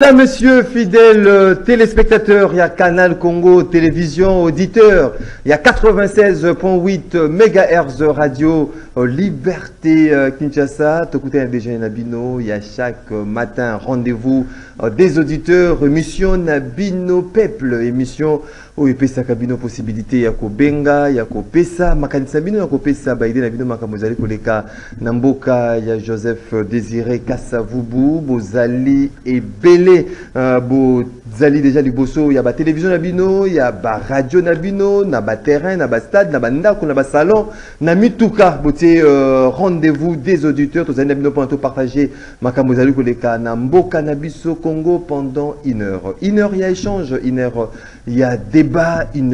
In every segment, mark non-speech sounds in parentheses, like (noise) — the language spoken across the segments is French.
Mesdames, Messieurs, fidèles euh, téléspectateurs, il y a Canal Congo Télévision, auditeurs, il y a 96.8 MHz radio euh, Liberté euh, Kinshasa, Tokouté déjà Nabino, il y a chaque matin rendez-vous des auditeurs, émission Nabino Peuple, émission oyo epesaka bino possibilité ya kobenga ya kopesa makanisa bino ya kopesa baide na bino makambo ezali koleka na mboka ya joseph désiré kasavubu bozali ebele uh, bozali deja liboso ya batelevizio na bino ya baradio na bino na baterrain na bastade na bandako na basalon na mituka. Botie uh, rendez-vous des auditeurs tozali na bino mpona topartage makambo ezali koleka na mboka na biso pendant une heure. Une heure ya échange une heure il y a débat, il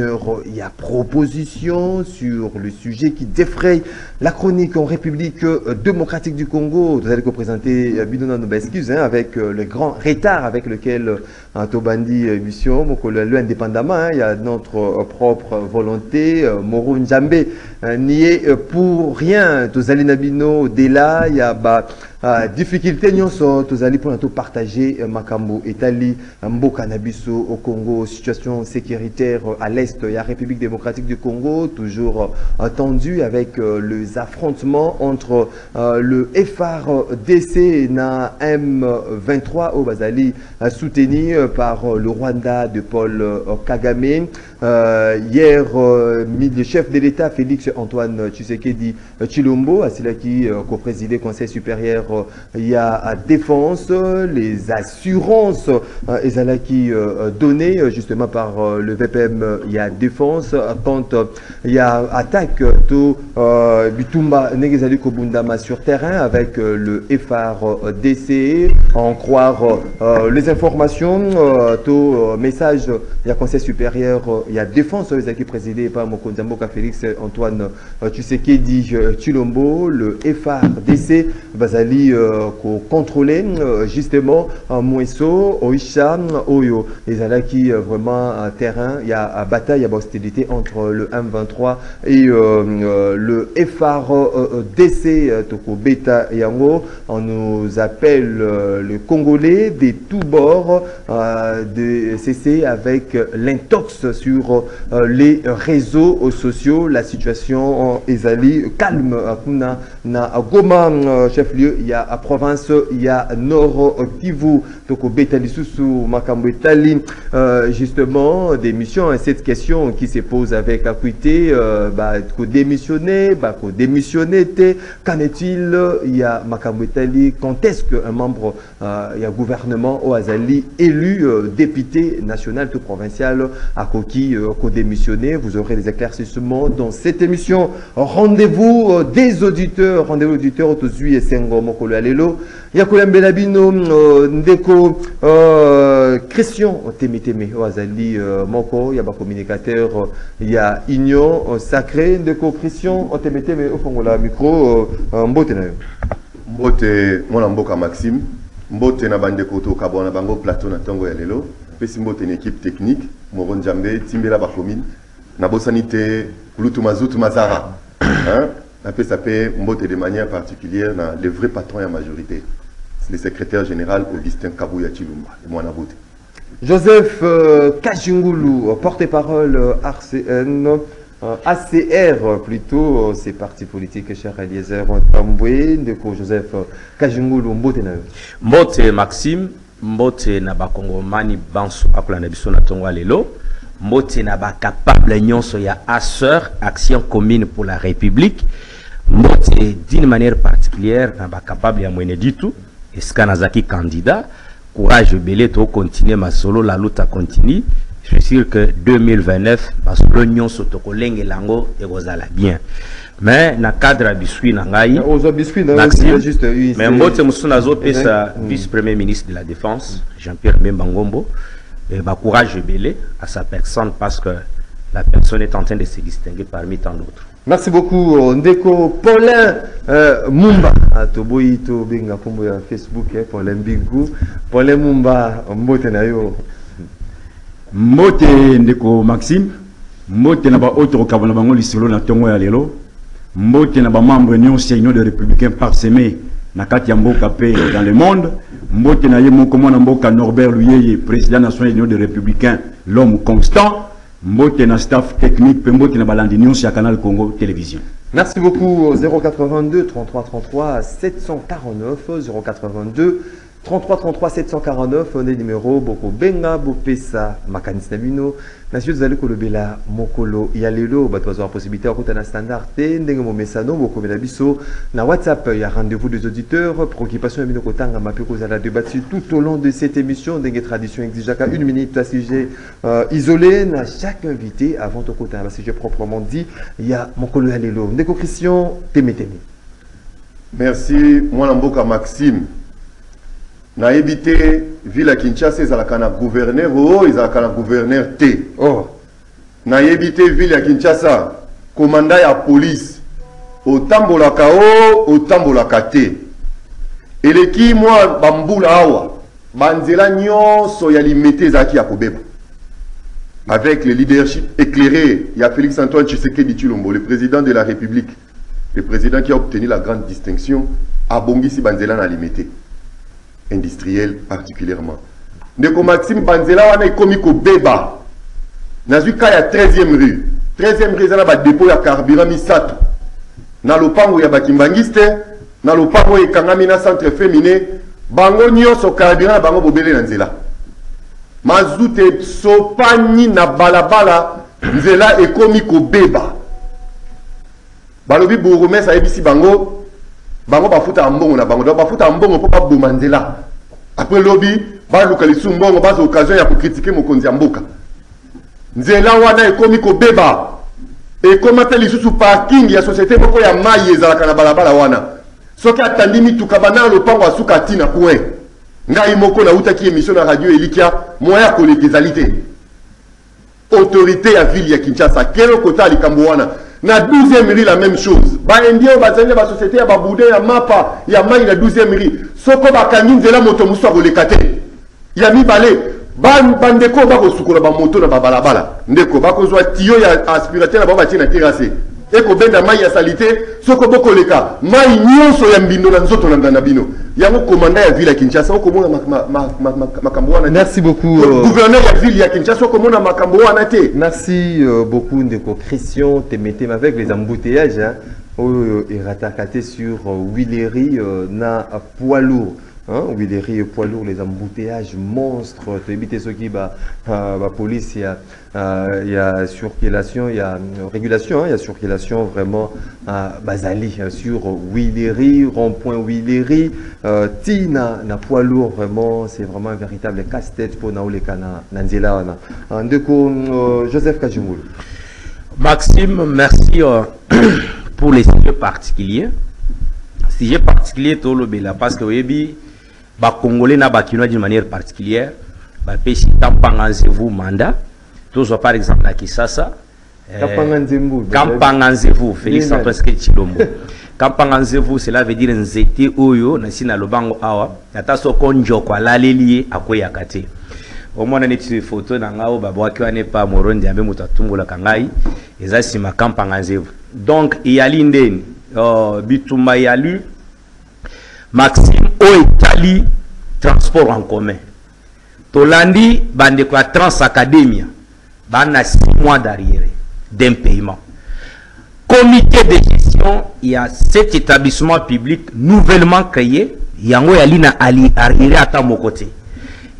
y a proposition sur le sujet qui défraye la chronique en République euh, démocratique du Congo. Vous allez présenter euh, Bidona excuse hein, avec euh, le grand retard avec lequel Tobandi émission, le indépendamment, hein, il y a notre propre volonté. Moro Njambe n'y est pour rien. Tozali Nabino, Dela, il y a bah, Uh, difficulté nyonso tozali mpona topartage uh, makambo etali mboka na au congo situation sécuritaire à l'est ya république démocratique du congo toujours tendue avec les affrontements entre le FRDC na M23 au bazali soutenu par le Rwanda de Paul Kagame. Hier le chef de l'État Félix Antoine Tshisekedi Chilombo qui co-présidé conseil supérieur il y a défense, les assurances, et qui données justement par le VPM, il y a défense, quand il y a attaque, tout Bitumba Negezali Kobundama sur terrain avec le FRDC, en croire les informations, tout message, il y a conseil supérieur, il y a défense, qui présidé par Mokondamboka Félix Antoine Tshisekedi Chilombo, le FRDC, Bazali euh, contrôler euh, justement en Mouesso, Oisha, Oyo. qui euh, vraiment terrain, il y a bataille, il y a hostilité entre le M23 et le FRDC Toko Beta Yango. On nous appelle le Congolais des tous bords de cesser avec l'intox sur les réseaux sociaux. La situation est calme. Na Goma, chef-lieu, il y a province il y a Nord Kivu donc betali susu makambo etali euh, justement des missions et cette question qui se pose avec acuité euh, bah ko démissionner bah ko démissionner qu'en est-il? Il y a quand est-ce que un membre euh, il y a gouvernement au Azali élu euh, député national tout provincial à Koki ko démissionner? Vous aurez des éclaircissements dans cette émission. Rendez-vous euh, des auditeurs rendez-vous auditeurs autozui et sengo mokolo lelo ya koyambela bino uh, ndeko christian temeteme oyo azali uh, moko ya bacommunicateur uh, ya union uh, sacré ndeko christian temeteme ofongola micro uh, mbote na yo mbote mboka maxime. Mbote na bandeko tokabwana bango plateau na ntongo ya lelo. Mbote na équipe technique moro nzambe timbela nabosani te kulutu mazara. Napesa mpe mbote de manière particulière na le vrai patron majorité. Le secrétaire général Augustin Kabouya Chilumba et moi. Joseph euh, Kajingulu, porte-parole euh, RCN, euh, ACR plutôt, euh, c'est parti politique, cher Eliezer Tamboué, Ndeko Joseph Kajingulu, Mbote na Mbote Maxime, Mbote na bakongomani banso akola na biso na tongo lelo. Mbote na ba capable nyonso ya ASEUR, Action commune pour la République. Mbote d'une manière particulière na ba capable ya mwene ditu. esika nazaki candidat courage ebele tokontinue masolo la lutte continue. Je suis sûr que 2029 masolo nyonso tokolengela yango ekozala bien. Mais na cadre biscuit na ngai mais mbote mosusu nazopesa vice premier ministre de la défense jean-pierre bemba ngombo. Bacourage ebele à sa personne parce que la personne est en train de se distinguer parmi tant d'autres Merci beaucoup Ndeko Paulin euh, Mumba. Kombo ya Facebook eh, Paulin Paulin Mumba mbote na yo. Ndeko Maxime. Mbote na ba autre okabona bango lisolo na tongo ya lelo. Mbote na ba membre nyonso ya Union des républicains parsemés na kati ya mboka dans le monde. Mbote na ye moko mboka norbert président national union des républicains l'homme constant mbote na staff technique mpe mbote na balandi. Nyonso ya canal congo télévision. Merci beaucoup. Au 082 33 33 749 082 33 33 749 on est numéro boko benga bopesa makanisi na bino na sio tozali kolobela mokolo ya lelo bato bazwa possibilité ya kota na standard te ndenge momesano bokomela biso na whatsapp ya rendez-vous des auditeurs préoccupation ya bino kotangama mpe kozala débattu tout au long de cette émission ndenge tradition exigeaka une minute à sujet euh, isolé na chaque invité avant tokota na basujet proprement dit ya mokolo ya lelo ndeko christian temeteme merci mwana mboka maxime nayebi te ville ya kinshasa ezalaka na gouverneur oyo ezalaka na gouverneur te. Oh. Nayebi te ville ya kinshasa komanda ya polise otambolaka o otambolaka te. Eleki mwa bambula awa banzela nyonso ya limete ezalaki ya kobeba. Avec le leadership éclairé ya félix antoine tshisekedi chilombo le président de la république le président qui a obtenu la grande distinction abongisi banzela na limete industriel particulièrement. Ndeko maxime banzela wana ekomi kobeba. Nazwi ya 13e rue. 13e rue eza na badepo ya carburant misato. Na lopango ya bakimbangisi te na lopango ekangami na centre féminin bango nyonso carburant bango bobele na nzela. Mazuta esopani na balabala nzela ekomi kobeba. Balobi bourgmestre ayebisi bango bango bafutaka mbongo na bango. Donc bafutaka mbongo mpo baboma nzela. Apres lobi baluka lisusu mbongo bazwa occasion ya kokritike mokonzi ya mboka. Nzela wana ekomi kobeba. Ekoma mpe lisusu parking ya société moko ya mai ezalaka na balabala wana. Soki atandi mituka bana lopango asuka ntina point ngai moko nautaki émission na radio elikia moya ya koleka ezali te. Autorité ya ville ya kinshasa kelo kota likambo wana na 12e ri la même chose. Baindi oyo bazali na basociété ya baboudin ya mapa ya mai na 12e ri soko bakangi nzela moto mosusu akoleka te. Ya mibale bandeko oyo bakosukola bamoto na babalabala ndeko bakozwa tiyo ya aspirateur na bango batie na terase ekobenda mai ya sali te soko bokoleka. Mai nyonso ya mbindo na nzoto na bino. Yango komanda ya ville ya kinshasa okomona makambo wana te. Merci beaucoup euh, gouverneur ya ville ya kinshasa okomona makambo wana te. Merci euh, beaucoup Ndeko Christian. Temetem avec les embouteillages hein, oyo eratakate sur euh, Willery euh, na poids lourd hein, Willery et poids lourd les embouteillages monstres. Toyebi ce qui ba euh, ba police ya euh, il y a circulation il y a euh, régulation hein, il y a circulation vraiment euh, bazali hein, sur Willery rond-point Willery euh, tina na poids lourd vraiment c'est vraiment un véritable casse-tête pour naoleka na na. Nzela wana Ah, ndeko euh, Joseph Kajungulu Maxime, merci euh, (clears throat) pour les sujets particuliers. Sujet particulier to lobela parce que oyebi ba congolais na bakinois d'une manière particulière ba pesi tampanga vous mandat. Tous par exemple na Kisasa. Nzembu. Kampanga Nzevu, Félix Antoine Sketch Chilombo. (laughs) Kampanga Nzevu, cela veut dire nzete oyo na sina lobango awa. Ata soko njoko alaleli akoyaka te. omona neti photo na ngai oyo babwaki wana epa morondi yambe moto atungolaka ngai eza nsima kampanga nzevu donc eyali ndeni uh, bitumba maxime oyo etali transport en commun. Tolandi bandeko ya trans academia bana 6 mois d'arrière d'un paiement. Comité de gestion ya cet établissement public nouvellement créé yango yali na ali- arriéré ata moko te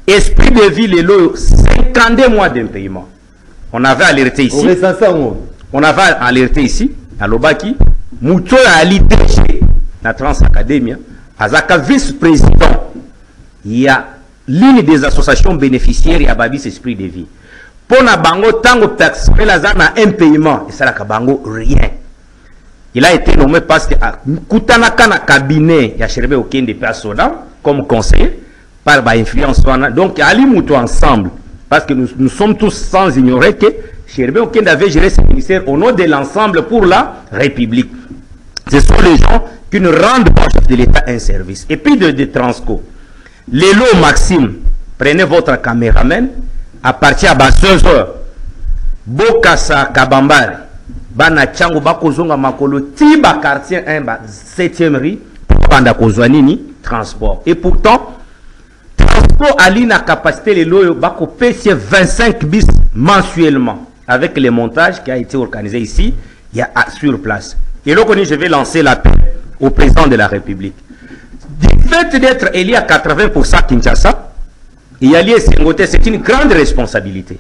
esprit de vie lelo oyo 52 mois d'impayement on avait alerté ici. On avait alerté ici alobaki moto oyo ali DG na trans academia azaka vice président ya l'une des associations bénéficiaires ya bavice esprit de vie. Mpo na bango ntango taxpel aza na impayement esalaka bango rien. Il a été nommé parce que akutanaka na cabinet ya sherbe okende mpe asoda comme conseiller par bainfluence wana. Donc ali moto ensemble parce que nous, nous sommes tous sans ignorer que sherbe okende avait géré ce ministère au nom de l'ensemble pour la république. Ce sont les gens qui ne rendent pas de l'état un service. Et puis de, de transco. Lelo maxime prenez votre caméraman à partir ba 16 heures bokasa kabambare. Bana ntiango bakozonga makolo ti baquartier 1 ba 7e ri bapanda kozwa nini? Transport. Et pourtant transport ali na capacité lelo oyo bakopesi 25 bis mensuellement. Avec le montage qui a été organisé ici il y a à- sur place. Eloko nini je vais lancer l'appel au président de la république du fait d'être élu à 80% Kinshasa, et y aller Sengote, c'est une grande responsabilité.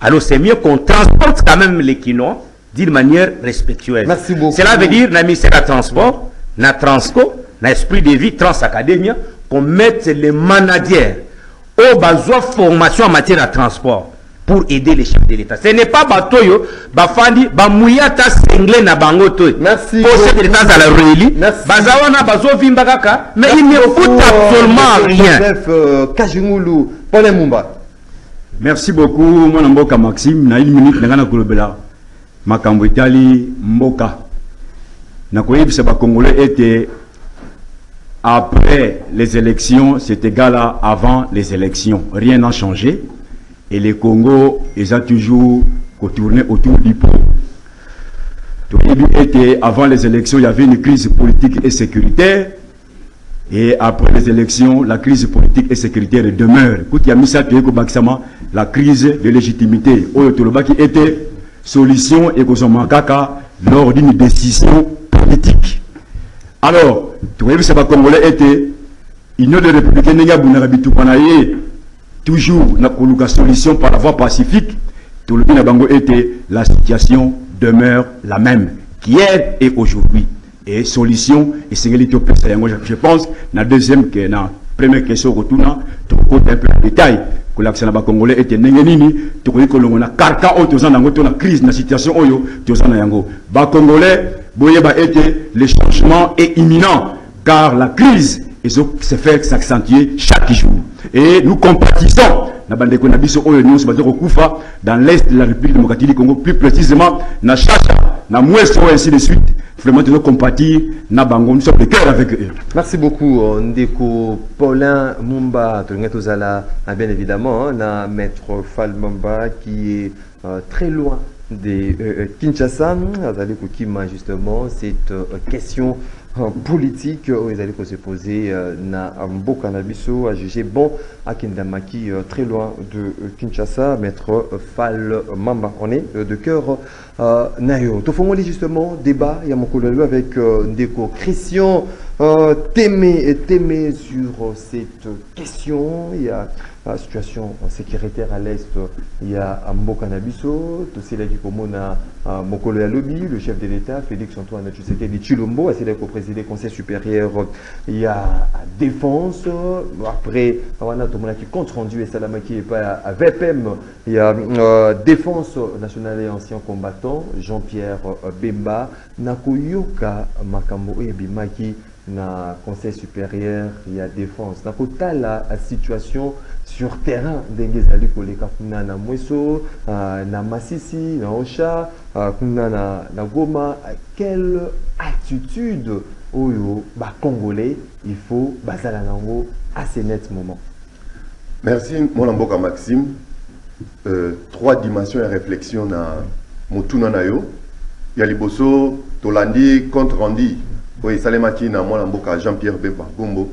Alors c'est mieux qu'on transporte quand même les Quinois d'une manière respectueuse. Merci beaucoup. Cela veut dire, na ministère de transport, na transco, na esprit de vie, transacadémia, qu'on mette les managers au besoin formation en matière de transport pour aider les chefs de l'État. Ce n'est pas batoyo, bafandi, bamouya ta sengle na bango toy. Merci Pour chef de l'État à la rééli, Merci. bazawana bazo vimba kaka, mais il ne euh, absolument monsieur rien. Joseph euh, Kajingulu, Paulin Mumba. merci beaucoup mwana mboka maxime na une minute na nga na kolobela makambo etali mboka nakoyebisa bakongolais ete après les élections c'est égal à avant les élections rien n'a changé et le congo eza toujours kotourne autour du pot toyebi ete avant les élections il y avait une crise politique et sécuritaire et après les élections, la crise politique et sécuritaire demeure. Écoute, Yamisa Bakisama, la crise de légitimité. Oyo Tolobaki était solution et Kaka lors d'une décision politique. Alors, tu vois, c'est pas Congolais était, Union des Républicains Nenga Bunarabitu Panaye, toujours na koluka solution par la voie pacifique, tout le Bango était, la situation demeure la même qu'hier et aujourd'hui. Et solution, et c'est je pense, la deuxième, que na première question, tu comptes un peu de détail, l'accent na Congolais était nengenini, tu connais que l'on a carca, on te na na crise, na situation, oyo, tu na yango. Ba Congolais, boyeba était, le changement est imminent, car la crise, et se fait s'accentuer chaque jour. Et nous compatissons na bandeko oyo dans l'est de la République démocratique du Congo plus précisément na Chacha na Mweso ainsi de suite vraiment nous compatir na bango nous sommes de cœur avec eux Merci beaucoup, euh, Ndeko Paulin Mumba. Tolinga Tozala, ah, bien évidemment, hein, na maître Fall Mumba qui est euh, très loin de euh, euh, Kinshasa. Azali Kokima, justement, cette euh, question politique où ils allaient se poser euh, na Mboka na biso à juger bon euh, très loin de Kinshasa maître Fall Mamba on est de cœur euh, nayo tofongoli justement débat ya mokololo avec euh, Ndeko Christian euh, et Témé sur euh, cette question. Il y a la situation sécuritaire à l'est il y a Mboka na biso toselaki komona euh, mokolo ya lobi le chef de l'état Félix Antoine Tshisekedi Chilombo asilaki koprésider conseil supérieur il y a défense. Après wana tomonaki compte rendu esalamaki epai ya ya VPM il y a euh, défense nationale et ancien combattant Jean-Pierre euh, Bemba na koyoka makambo oyo ebimaki na conseil supérieur ya défense na kotala uh, situation sur terrain ndenge ezali koleka kuna na mweso uh, na masisi na osha uh, kuna na, na goma quelle attitude oyo bacongolais il faut bazala nango à ce net moment Merci, mon amboka Maxime. Euh, trois dimensions et réflexion na motuna na yo. Ya liboso tolandi compte rendu oyo esalemaki na mwana mboka Jean-Pierre Bemba Gombo.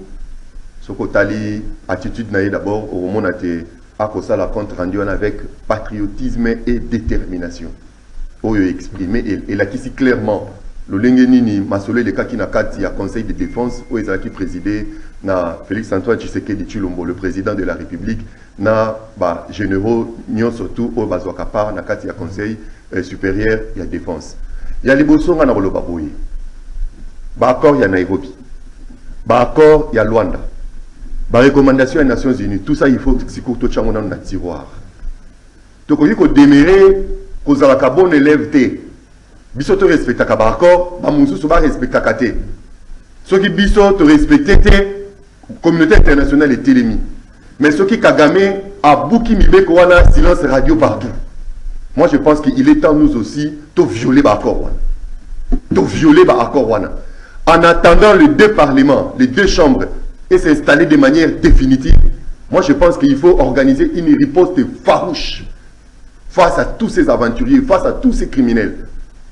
Soko tali attitude na ye d'abord okomona te akosala compte rendu wana avec patriotisme et détermination. Oyo exprimé et elakisi clairement lolenge nini masolo elekaki na kati ya conseil de défense oyo ezalaki présidé na félix antoine tshisekedi tshilombo le président de la république na bagénéraux nyonso surtout oyo bazwaka part na kati ya conseil euh, supérieur ya défense ya liboso nga na koloba boye baaccord ya nairobi. Baaccord ya lwanda barecommandation ya nations unies. Tout ça il faut sikoyo totyango nano na tiroir tokoki kodemere kozalaka bon élève te biso torespectaka baaccord bamosusu barespectaka te soki biso torespecte te communauté internationale etelemi mais soki kagame abuki mibeko wana silence radio partout. Moi je pense qu'il est temps nous aussi tovioler baaccord wana. Tovioler baaccord wana en attendant les deux parlements les deux chambres et s'installer de manière définitive moi je pense qu'il faut organiser une riposte farouche face à tous ces aventuriers face à tous ces criminels.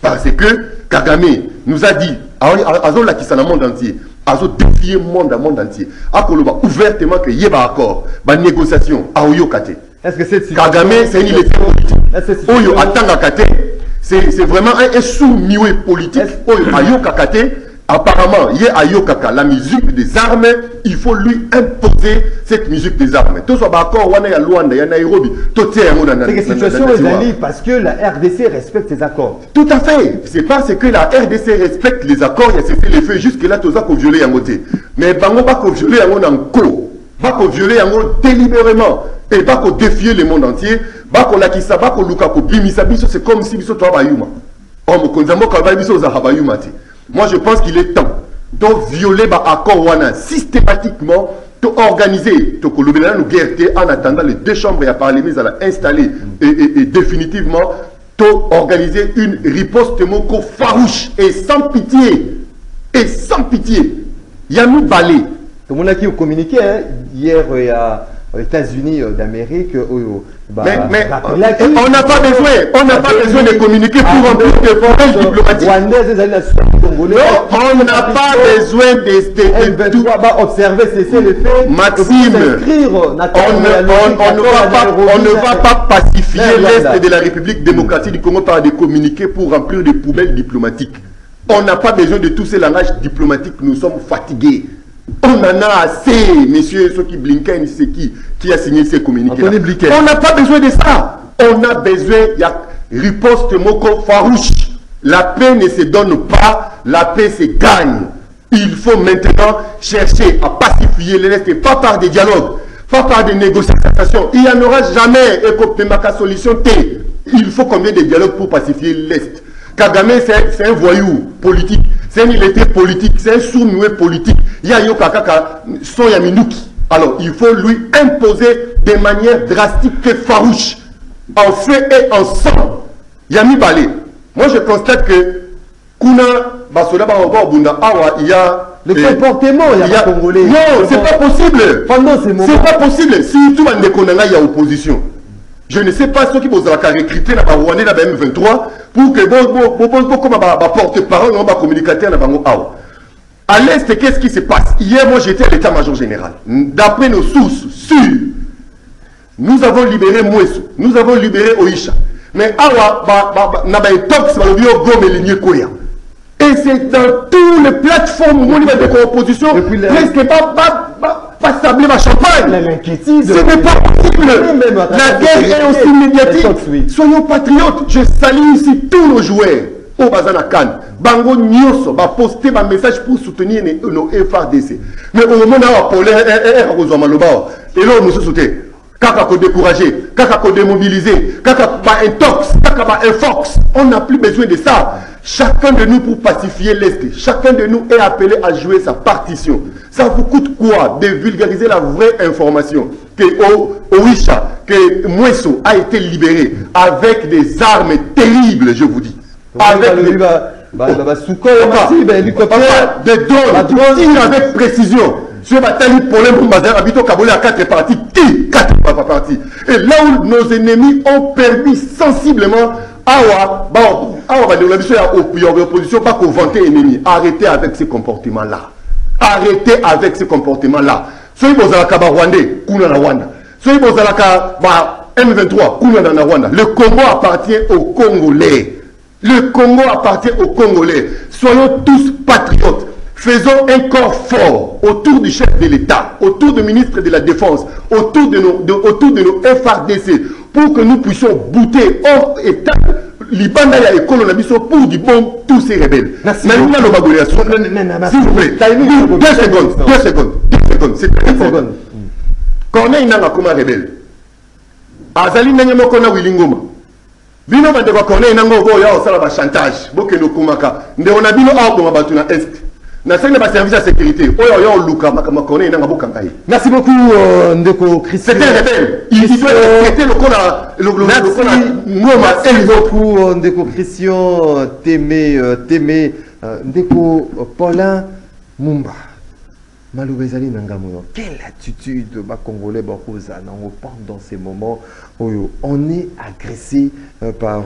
Parce que Kagame nous a dit, azolakisa na monde entier, azo défier monde à monde entier akoloba ouvertement que yeba accord banégociation aoyoka te Est-ce que cette kagame c'est une lefe politique. oyo atangaka te c'est c'est vraiment un, un sous-miwe politique. Oyo ayokaka te apparemment ye ayokaka la musique des armes il faut lui imposer cette musique des armes tozwa baaccord wana ya luanda ya nairobi yango na- na- C'est que situation ezali parce que la RDC respecte ses accords. tout à fait. C'est parce que la RDC respecte les accords, il y a cessé les faits jusque là, tout ça qu'on violé yango te. Mais bango pas qu'on violé nan ko. Pas qu'on violé yango délibérément. Et pas qu'on défier le monde entier. Pas qu'on lakisa, pas qu'on luka ko bimisa c'est comme si biso toa bayuma. Oh, mo konzambo kaba biso za habayuma te. Moi, je pense qu'il est temps de violer ba accord wana. Systématiquement de organiser, kolobela nous guerre en attendant les deux chambres et à parler à la installer et, définitivement to organiser une riposte moko farouche et sans pitié. Et sans pitié. Yami balé tomonaki communiqué hein, hier euh, ya aux États-Unis euh, d'Amérique oyo ba- mais, mais bapelaki- on n'a pas besoin on n'a pas besoin de communiquer pour remplir des diplomatiques. Suka congolais non on n'a pas besoin de, de, tout. M23 va observer cesser le fait Maxime, on ne va pas pacifier l'Est de la République démocratique du Congo par des communiqués pour remplir des poubelles diplomatiques. On n'a pas besoin de tous ces langages diplomatiques, nous sommes fatigués. On en a assez, messieurs, ceux qui Blinken, c'est qui, qui a signé ces communiqués. On n'a pas besoin de ça. On a besoin, il y a riposte moko farouche. La paix ne se donne pas, la paix se gagne. Il faut maintenant chercher à pacifier l'Est, et pas par des dialogues, pas par des négociations. Il n'y en aura jamais Ekopemaka solution T. Il faut combien de dialogues pour pacifier l'Est Kagame, c'est un voyou politique, c'est un illettré politique, c'est un sourd-muet politique. Il y a Yokakaka, son Yaminuki. Alors, il faut lui imposer de manière drastique et farouche, en feu et en sang. Yami Balé. Moi, je constate que Kuna Bunda Awa, il y a. Le eh, comportement, il y a Congolais. Non, c'est pas possible. Pendant ces moments. C'est pas possible. Si tout le monde il y a opposition. Je ne sais pas ceux qui vont recruter dans Rwanda dans M23 pour que bon bon bon comme ba porte-parole on va communicateur dans bango awa. À l'est, qu'est-ce qui se passe? Hier, moi, j'étais à l'état-major général. D'après nos sources sûres, nous avons libéré Mouessou, nous avons libéré Oisha. Mais awa, ba, ba, ba, na ba etox, ba lobi o gome le Koya. Et c'est dans toutes les plateformes où on va de opposition, presque pas, pas, sabler ma champagne. Ce n'est pas possible. La guerre est aussi médiatique. Soyons patriotes. Je salue ici tous nos joueurs. Au Bazana Khan. Bango Nyoso va poster un message pour soutenir nos FRDC. Mais au moment où on a a maloba. Et là, on nous soutient. Kaka ko décourager, kaka ko démobiliser, kaka ba intox, kaka ba infox. On n'a plus besoin de ça. Chacun de nous pour pacifier l'Est, chacun de nous est appelé à jouer sa partition. Ça vous coûte quoi de vulgariser la vraie information que O- Oisha, que Mouesso a été libéré avec des armes terribles, je vous dis. Avec des, papa, des drones, Ba drone. qui tirent avec précision. Sur Batali problème pour Mazar, habito Kabolé à quatre parties, qui quatre pa- parties. Et là où nos ennemis ont permis sensiblement, Awa, bah, Awa, bah, de la mission, il y a opposition, pas qu'on vanter ennemi. Arrêtez avec ces comportements-là. Arrêtez avec ces comportements-là. Soyez vos alaka Rwandais, kuna na Rwanda. Soyez vos alaka bah, M23, kuna na Rwanda. Le Congo appartient aux Congolais. Le Congo appartient aux Congolais. Soyons tous patriotes. Faisons un corps fort autour du chef de l'État, autour du ministre de la Défense, autour de nos, de- autour de nos FRDC, pour que nous puissions bouter hors État Libanda ya école na biso pour du bon tous ces rebelles. Non, non, merci S'il vous plaît, deux, secondes, deux secondes, deux secondes, c'est très secondes. Corneille nanga koma rebelle. azali ndenge moko na wili ngoma bino bandeko ya corneille nango oyo ya osala bachantage bokende okumaka ndeko na bino awa bonga bato na est nasengi na baservice ya sécurité. Oyo oyo oluka makambo ya corneille nanga bokanga ye Merci beaucoup, euh, Ndeko Merci beaucoup, euh, Ndeko Christian, euh, Témé, euh, euh, Ndeko euh, Paulin Mumba. Maloba ezali. Quelle attitude ba Congolais bakozala pendant ces moments oyo on est agressé euh, par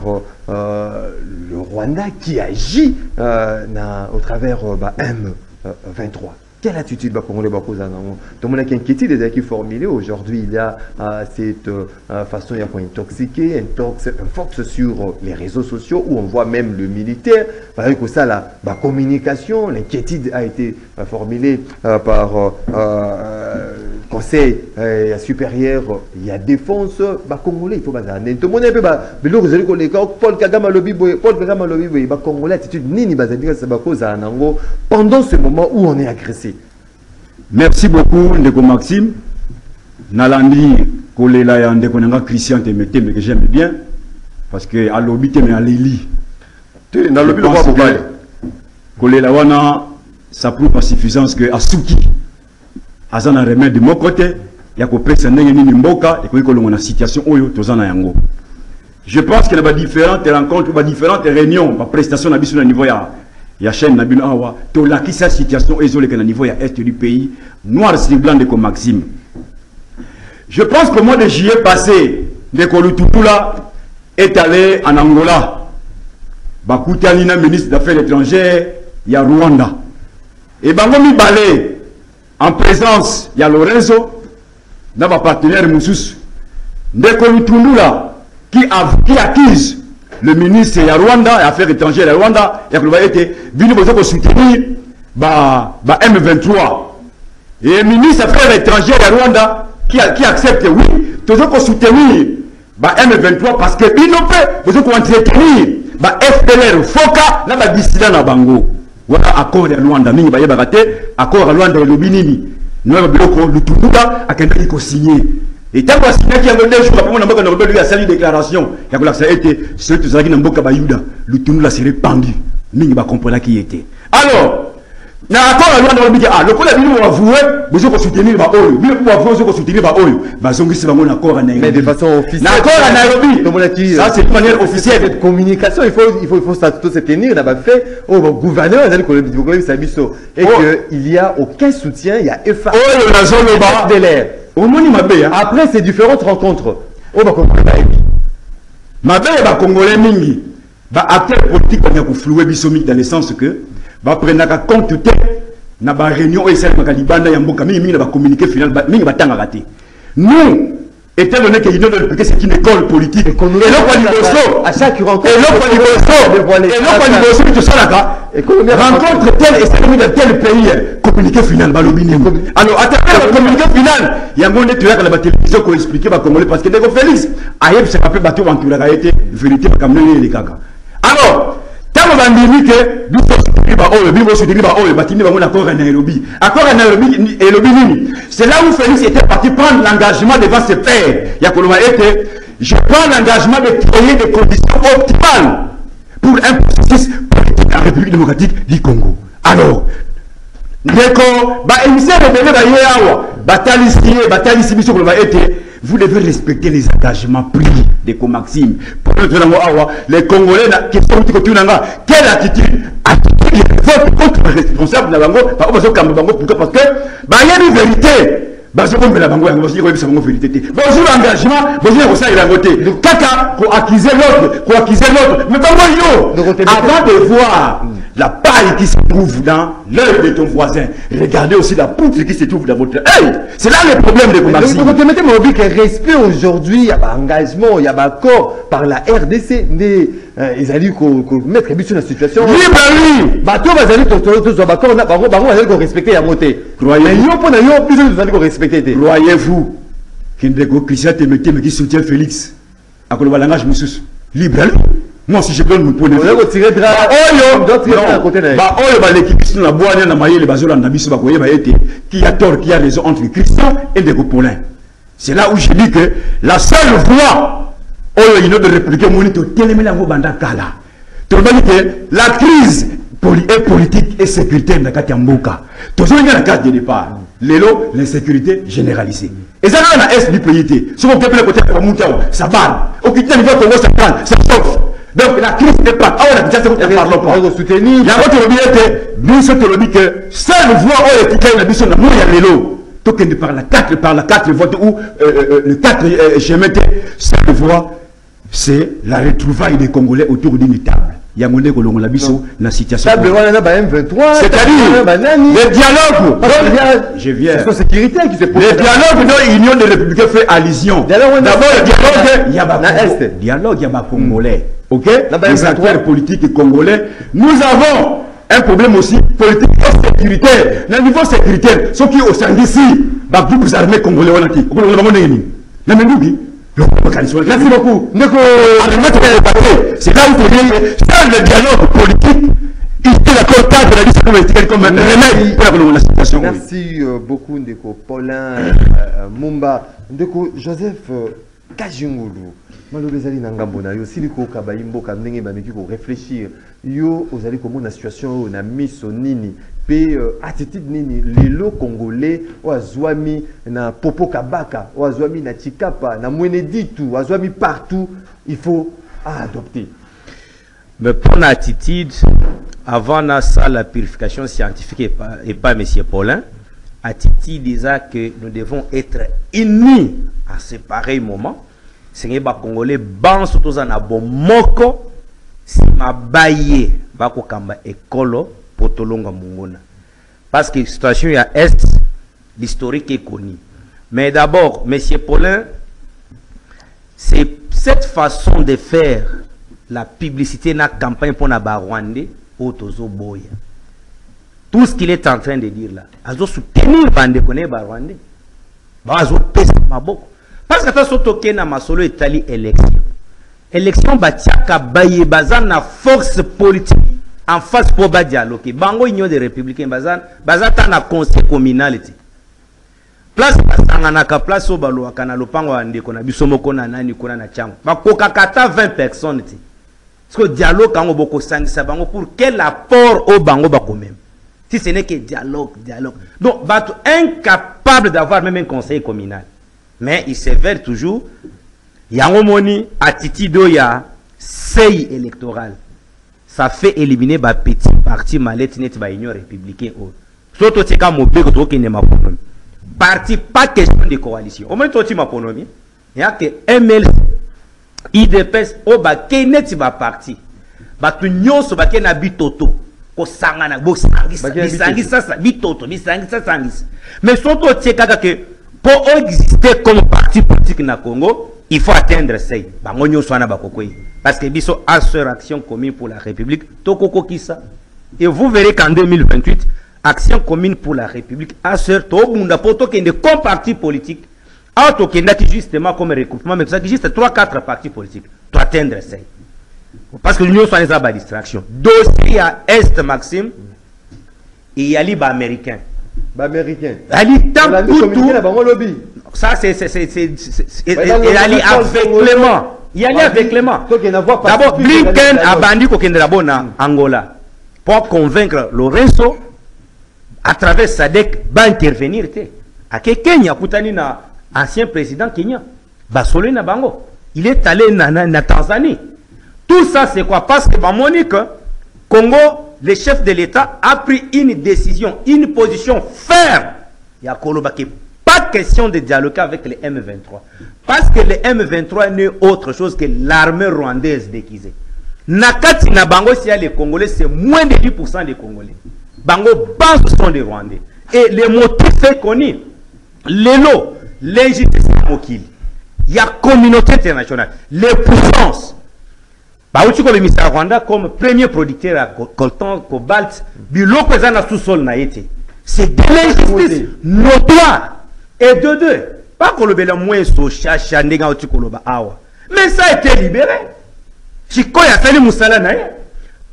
euh, le Rwanda qui agit euh, au travers euh, ba M23. Quelle attitude va Congolais bakoza nango Tout le monde a inquiétude déjà qui formulée aujourd'hui il y a euh, cette euh, façon il y a intoxiquer un fox sur les réseaux sociaux où on voit même le militaire. Par exemple ça la, communication l'inquiétude a été euh, formulée euh, par euh, euh, conseil euh, supérieur il y a défense ba congolais il faut bazala ndenge tomoni mpe biloko ezali koleka paul kagame alobi boye paul kagame alobi boye bacongolais attitude nini bazali kasa bakozala nango pendant ce moment où on est agressé. Merci beaucoup ndeko maxime. Nalandi kolela ya ndeko na nga christian temeteme que j'aime bien. Parce que alobi te me aleli te nalobi lokwa mobali kolela wana ça prouve par suffisance que asuki aza na remède moko te ya kopesa ndenge nini mboka ekoki kolongwa na situation oyo toza yango. Je pense que na badifférentes rencontres badifférentes réunions baprestation na biso na niveau ya ya chaîne na bino awa tolakisa situation oyo ezoleka na niveau ya est du pays noir sur blanc ndeko maxime. Je pense qu'au mois de juillet passé ndeko lututula est allé en angola. Bakutani na ministre d'affaires étrangères ya rwanda. Et bango mibale en présence ya lorenzo na bapartenaire mosusu ndeko lutundula qui, qui accuse le ministre ya rwanda ya affaires étrangères ya rwanda ya koloba ete bino boza kosoutenir ba, ba m23. Et ministre affaires étrangères ya rwanda qui, a- accepte oui toza kosoutenir ba m23 parce que bino mpe boza koentretenir ba fplr foka na badisida na bango wana accord ya rwanda mingi bayebaka te accord ya rwanda elobi nini? Noyeba biloko lutunduka akendaki kosigne ntango asignaki yango nde jour apres na mboka norobe lui asali déclaration ya kolakisa ete soki tozalaki na mboka bayuda lutundula serait pendu. Mingi bakomprenaki ye te. Alors na accord ya rwanda balobiki lokola bino boavoué bozo kosoutenir baoyo bino mpo kosoutenir baoyo bazongisi bango na ya ya il faut il faut il faut tout se tenir na bafait oyo bagouverneur azali kolobisa biso et Oh. que il y a aucun soutien il y a effa oyo nazoloba de l'air omoni mabe ya après ces différentes rencontres. Oyo bakongolais bayebi mabe ya bakongolais mingi. Baacteur politique biso mingi dans le sens que baprenaka compte te na baréunion oyo esalemaka libanda ya mboka mingimingi na bacommuniqué final mingi batangaka te nous étant donné que l'Union de c'est une école politique. Et l'autre à chaque rencontre, et l'autre à l'Ibosso, et tout ça là rencontre tel et celle de tel pays, communiqué final, balobine. Alors, à travers le communiqué final, il y a un monde qui a la télévision qui explique par Congolais parce que dès que Félix, Ayeb s'est rappelé Batou Ventura a été vérité par Kamel et les Kaka. Alors, tant qu'on a dit que, nous sommes c'est là où félix était parti prendre l'engagement devant ses pairs ya ete je prends l'engagement de créer des conditions optimales pour un processus politique en République démocratique du Congo. Alors, vous devez respecter les engagements pris de comaxime. Pour awa les congolais quelle attitude attitude ya vote contre les responsables na bango bango bazokamba bango pourquoi parce que bayebi vérité. Bazokombela bango yango bazoki koyebisa bango vérité te. Bozwi engagement bozoya kosalela yango te. Kaka koaccuser l'autre l'autre. Mais bango yo avant de voir la paille qui se trouve dans l'œil de ton voisin, regardez aussi la poutre qui se trouve dans votre œil. C'est là le problème de Donc, Maxime. vous mettez mon que respect aujourd'hui, il y a un engagement, il y a un accord par la RDC, mais ils allaient mettre sur la situation. Libre lui bato bazali tozwa bakor na bango bango bazali korespecte yango te Croyez- mais yo mpo na yo biso tozali korespecte te Croyez-vous que Ndeko Christian Temeteme qui soutient Félix à le langage Moussous Libre lui Moi si je ozali kotire dra oyo baleki biso na bwanya na mayele bazolanda biso bakoyeba ete qui a tort qui a raison entre christian et ndeko paulin c'est là où je dis que la seule voie oyo ino de république omoni totelemeli yango banda kala. Tolobaki ke la crise et politique et sécuritaire na kati ya mboka. Tozolinga na case de départ. Lelo l'insécurité généralisée. Eza kaka na est du pays te soki okepele kote ya mutu awa ça bale okiti na niveau ya congo central ça chauffe donc la crise est pas awa na kinshasa ko parlons pas kosoutenir yango tolobi ete biso tolobi ke seule voie oyo etikali na biso na moi ya lelo tokende par la 4 par la 4 vote ou euh, euh, le 4 euh, chemin te seule voie c'est la retrouvaille des congolais autour d'une table. Yango nde kolongola biso na situation table wana na ba M23 c'est-à-dire le dialogue y a- je viens. c'est sécurité qui se pose le dialogue dont l'union des républicains fait allusion. On a- d'abord le il y a ba dialogue il y a ba congolais ok ba les M23. acteurs politiques congolais nous avons un problème aussi politique et sécuritaire. Na niveau sécuritaire soki osangisi bagroupe armés congolais wana ti okolongola bango ndenge nini. Na menduki merci beaucoup. c'est là où tu dis sans le dialogue politique il la contact de la liste politique comme un remède. Pour la- oui. merci euh, beaucoup ndeko Paulin euh, euh, Mumba. Ndeko Joseph Kajingulu maloba ezali na ngambo na yo sili kokaba ye mboka ndenge bameki koréfléchir yo ozali komona situation oyo na miso nini mpe euh, attitude nini lelo congolais oyo azwami na popo kabaka oyo azwami na chikapa na mweneditu azwami partout il faut adopter Mais pour une attitude, avant na ça, la purification scientifique et pas, et pas M. Paulin, attitude disait que nous devons être unis à ce pareil moment. C'est que les Congolais, ban surtout na bon moko, si ma baye, bako kamba ekolo, potolonga mungona. Parce que situation à Est, l'historique est connu. Mais d'abord, M. Paulin, c'est cette façon de faire la publicité na campagne pour na Rwandais au tozo boya. Tout ce qu'il est en train de dire là, azo soutenir bande kone ba Rwandais. Ba azo pesa maboko. Parce que ta soto na masolo etali élection. Élection batiaka baye bazan na force politique en face pour ba dialogue. Bango union des républicains bazan bazata na conseil communal ti. place basanganaka place oyo balobaka na lopango ya ndeko na biso moko na nani kuna na ntiango bakokaka ata 20 personnes te parceke dialogue yango bokosangisa bango pour quel apport oyo bango bakomema si ce n'est que dialogue dialogue donc bato incapable d'avoir même un conseil communal mais il sévère toujours yango moni attitude oyo ya sei électoral. Ça fait éliminer bapetit parti maleti neti baunion républicain oyo so totika mobeko tokokende makonomi parti pas question de coalition. Omoni toti makonomi yake mlc idps oyo bakei neti baparti bato nyonso bakei na bitoto kosangana bosangisa Bakei na bisangisasa bitoto bisangisasangisa mais so totie kaka ke mpo exister comme parti politique na congo il faut atteindre bakokwei parce que biso aseur action commune pour la république et vous verrez qu'en 2028 action commune pour la république aseur tobunda mpo tokende comme parti politique. Awa tokendaki justement comme regroupement mais tozalaki juste 3 4 partis politiques. To atteindre sei parce que nyonso wana eza badistraction dossier ya est maxime eyali baaméricain baaméricain ali tant olandi communiqué na kutu ça c'est aveuglement eyali Ouais, aveuglement tokende voir d'abord blinken abandi kokendela bo na angola pour convaincre lorenzo à travers sadek baintervenir te ake kenya akutani na ancien président kenya. Basolo na bango. Il est allé na, na, na tanzanie. Tout ça c'est quoi? Parce que bamoni que congo le chef de l'état a pris une décision une position ferme. Ya koloba ke pas question de dialoguer avec les M23. Parce que le M23 n'est autre chose que l'armée rwandaise déguisée. Nakati na bango si y a les congolais c'est moins de 10% des congolais. Bango banso sont des rwandais. Et le motif est. Connu lelo l'injustice ya mokili. Ya communauté internationale. Les puissances bauti kobimisa rwanda comme premier producteur ya co- coltan cobalt biloko eza na sous-sol na ye c'est de l'injustice notoire et de deux. Pas kolobela mweso shasha ndenge auti koloba awa. Mais ça a été libéré. Sikoyo asali mosala na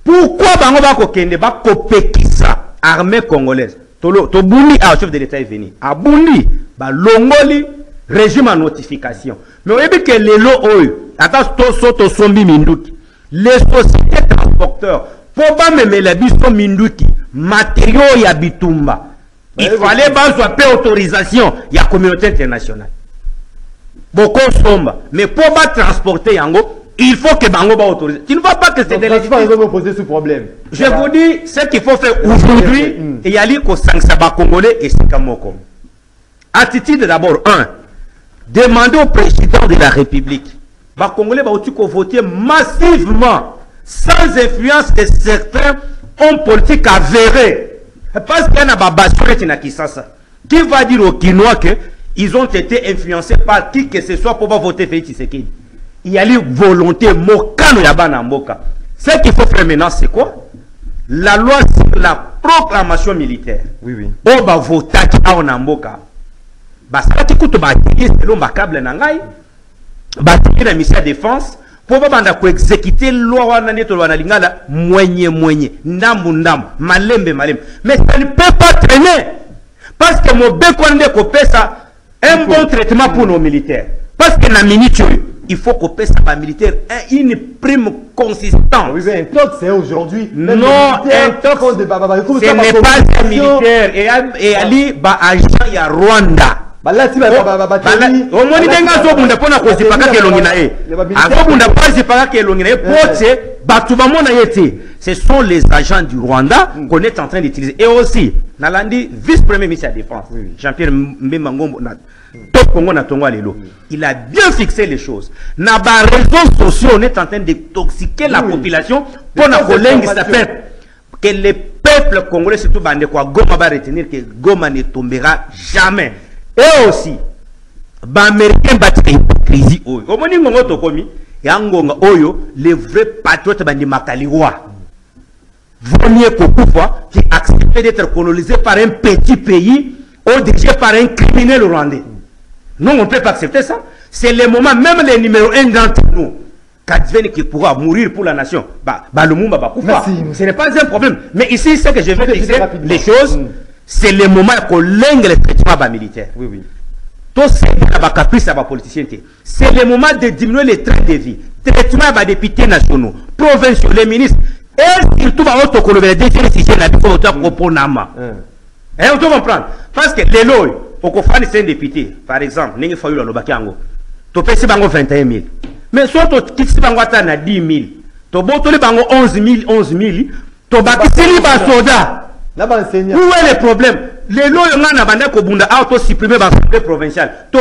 pourquoi bango bakokende bakopekisa armée congolaise? Tobundi awa chef de l'état est venu. Abundi balongoli régime ya notification. Mais oyebi ke lelo oyo ata to- so tosombi minduki les sociétés transporteurs mpo bamemela biso minduki. Matériau ya bitumba. Il fallait bazwa mpe autorisation ya communauté internationale. Bokosomba mais mpo batransporter yango il faut que bango baautorise tu ne vois pas que c'est Donc, de transport l'injustice eza poser sous problème. Je vous dis ce qu'il faut faire aujourd'hui Mm. eyali kosangisa bacongolais esika moko. Attitude d'abord un. Demander au président de la république bacongolais bauti kovoter massivement sans influence de certains hommes politiques avérés. Parce qu'il y a un na Kisasa qui va dire aux Kinois qu'ils ont été influencés par qui que ce soit pour voter Félix Tshisekedi? Il y a une volonté mokano ya bana mboka. Ce qu'il faut faire maintenant, c'est quoi? La loi sur la proclamation militaire. Oui, oui. oyo bavotaki awa na mboka basalaki kutu batiki selo bakable na ngai batiki na mission ya défense mpo babanda koexécute loi wana nde toloba na lingala mwenye mwenye. Ndambu ndambu. Malembe malembe. Mais ça ne peut pas traîner. Parce que mobeko wana nde kopesa un bon traitement pour nos militaires. Parce que na minute oyo il faut kopesa bamilitaire un- une prime consistante. Oui, mais un tox, c'est aujourd'hui. non, un tox, bah, bah, bah, ce ça, n'est bah, pas un militaire. Et, et ali ba agent ya Rwanda. Bah, là, si, Bala- Thierry, omoni ndenge azobunda mpona kozipaka Thierry, kelongi na ye. militaire, azobunda mpo azipaka kelongi na ye. Po te bato bamona ye te. Ce sont les agents du rwanda qu'on est en train d'utiliser. Et aussi nalandi vice premier ministre ya défense jean-pierre mbemba ngombo na top congo na tongo ya lelo. Il a bien fixé les choses. Na baréseaux sociaux on est en train d'intoxiquer la population mpona kolengisa peuple. Que le peuple congolais, surtout Bandeko à Goma, va retenir que Goma ne tombera jamais. Et aussi, Baméricain batika hypocrisie oyo. Omoni ngongo tokomi, ya ngonga oyo, les vrais patriotes bandi makaliwa. Vaut mieux kokufa qui accepte d'être colonisé par un petit pays ou dirigé par un criminel rwandais. Non, on ne peut pas accepter ça. C'est le moment, même les numéros 1 d'entre nous, qu'advienne qui pourra mourir pour la nation, bah, bah le Merci. Ce n'est pas un problème. Mais ici, ce que je fixer, rapidement. les choses, Mm. C'est le moment traitements bah, militaires. Oui, oui. Tout c'est la caprice à la politicien. C'est le moment de diminuer les trains de vie. Traitement à députés nationaux, provinciaux, les ministres, et surtout à autre que le défi si j'ai la auteur proponama. Hein. Eh, on doit comprendre. Parce que les lois, au Kofani, c'est un député, par exemple, le Bakango. Tu peux bango 21 000. Mais tu quittes bango à 10 000. Tu peux bango 11 000, 11 000. Tu vas Où est le problème? Les lois, on a bandé ko bunda auto supprimer l'Assemblée provinciale. Les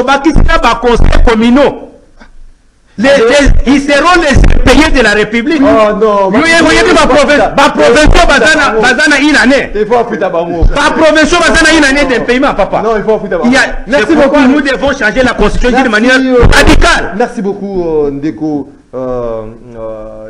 conseils communaux. Les, les- ils seront les payés de la République. Oh non, yo, yo, ba province- bazana bazana une année. Il faut bango. Provinciaux, bazana une année de paiement, papa. Non, il faut bango. Merci beaucoup. nous devons changer la constitution d'une manière euh, radicale. Merci beaucoup, euh, Ndeko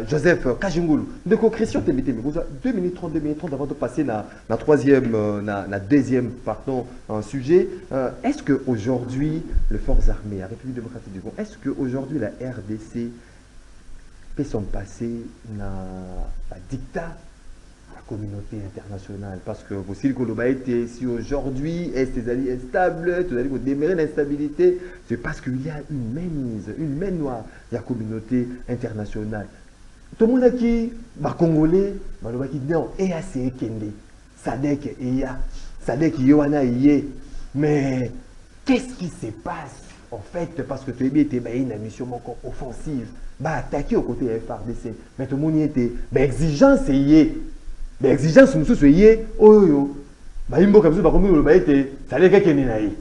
Joseph Kajingulu. Ndeko Christian avez 2 minutes 30, 2 minutes 30 avant de passer à la troisième, euh, na, na deuxième pardon, un sujet. Euh, est-ce qu'aujourd'hui, les forces armées, la République démocratique du Congo, est-ce qu'aujourd'hui la RDC peut son passé na dictat communauté internationale. Parce que que le été si aujourd'hui est ces alliés instables vous allez vous démarrer l'instabilité. C'est parce qu'il y a une mainmise une main noire de la communauté internationale. Tout le monde qui? Bah congolais bah le qui non et à kende. Sadek et ya sadek yoana yé mais qu'est-ce qui se passe en fait? Parce que tu es bien une mission encore offensive. Bah attaquer au côté FRDC mais tout le monde y était. Bah exigence y mais exigence mosusu ye oyo oyo bayimboka biso bakomi koloba ete zaleki akende na ye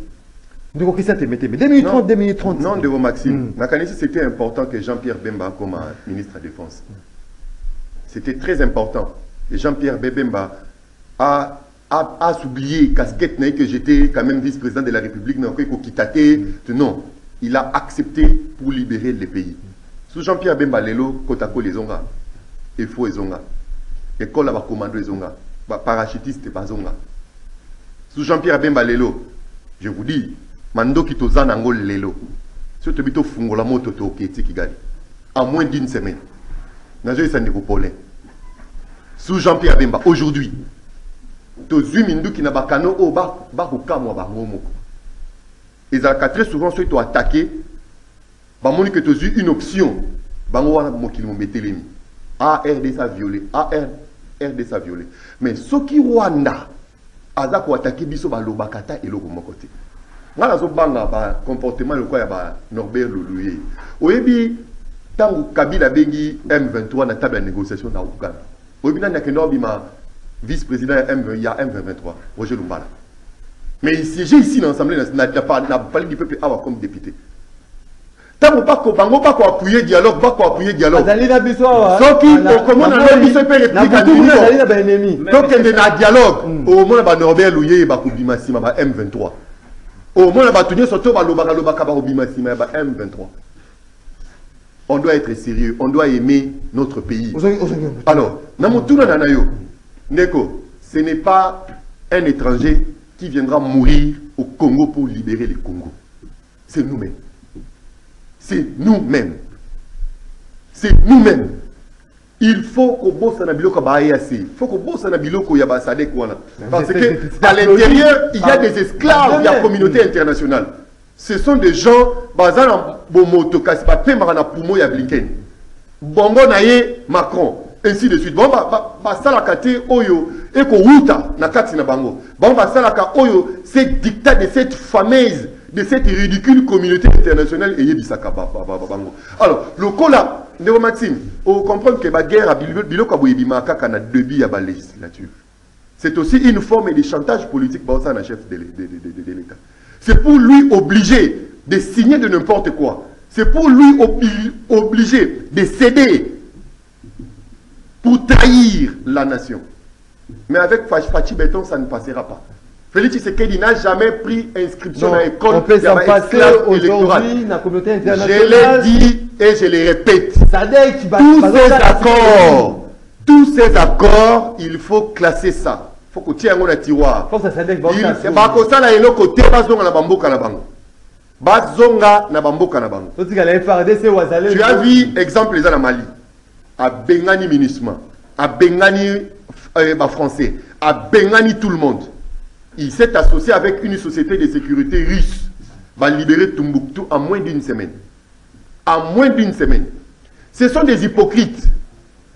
ndeko krista temete me 2 minutes 30 2 minutes 30 Non, de Maxime. Mm. Nakanisi, c'était important que Jean-Pierre Bemba comme ministre de la Défense. C'était très important. Et Jean-Pierre Bemba a, a, a oublié casquette que j'étais quand même vice-président de la République, non, quitte. Non, il a accepté pour libérer le pays. Sous Jean-Pierre Bemba Lelo, Kotako les onga, il faut les onga. École à commando les onga, parachutiste pas onga. Sous Jean-Pierre Bemba Lelo, je vous dis, mandoki toza nango lelo. So tobi to fungola moto to oketi Kigali. En moins d'une semaine. Paulin. Sous Jean-Pierre Bemba aujourd'hui. To zui minduki na bakano o ba ba ko kamwa bango moko. Très souvent tozwi une option mometelemi ARDC a violé AR RDC a violé mais soki Rwanda aza koatake biso balobaka ata eloko moko te ngai nazobanga bacomportement lokola ya ba norbert loluye oyebi ntango kabila abengi m23 na table ya négociation na uganda oyebi nani akende obima vice président ya M- ya m23 roger lumbala mais il siégeait ici dans l'assemblée nationale n'a pas du peuple comme député ntango bango dialogue dialogue. Azali na biso awa. Soki na- okomona na ngo moi, biso mpe na république butu kuna azali na andimiko baennemi tokende na dialogue omona banorbert luyeye bakobima nsima ba m23. Omona bato nyonso to balobaka lobaka bakobima nsima ya ba m23. On doit être sérieux on doit aimer notre pays. Alors na motuna na na yo ndeko ce n'est pas un étranger qui viendra mourir au congo pour libérer le congo. C'est nous-mêmes c'est nous-mêmes. C'est nous-mêmes. Il faut kobosana biloko ya baeac il faut biloko ya basadek wana. Parce c'est- que c'est- c'est à l'intérieur il y a par- des esclaves de la eux-mêmes. communauté internationale. Ce sont des gens na bomoto kasi na ya blinken bongo na ye macron ainsi de suite. Bango ba- ba- basalaka te oyo ekowuta na kati na bango. Bango basalaka oyo ce dictat de cette fameuse de cette ridicule communauté internationale ba- ba- bango alors lokola ndeko maxime ocomprendre ke baguerre ya bilo- biloko ya boye ebimaka kaka na début ya balégislature c'est aussi une forme de chantage politique par un chef de, l'État. C'est pour lui obliger de signer de n'importe quoi. C'est pour lui obli- obliger de céder pour trahir la nation. Mais avec Fach- Fachi Béton, ça ne passera pas. Félix Tshisekedi n'a jamais pris inscription à l'école. on peut il y a s'en pas passer esclave aujourd'hui électoral. dans la communauté Je l'ai dit et je le répète. tous ces accords, tous ces accords, il faut classer ça. Il faut que tu aies un tiroir. Il- bakosala eloko te bazonga na bamboka na bango bazonga na bamboka na bango totikala frdc oyo azali tu as vu exemple eza na mali abengani minisma abengani euh, bafrançais abengani tout le monde il s'est associé avec une société de sécurité russe balibéré Tumbuktu en moins d'une semaine. En moins d'une semaine. Ce sont des hypocrites.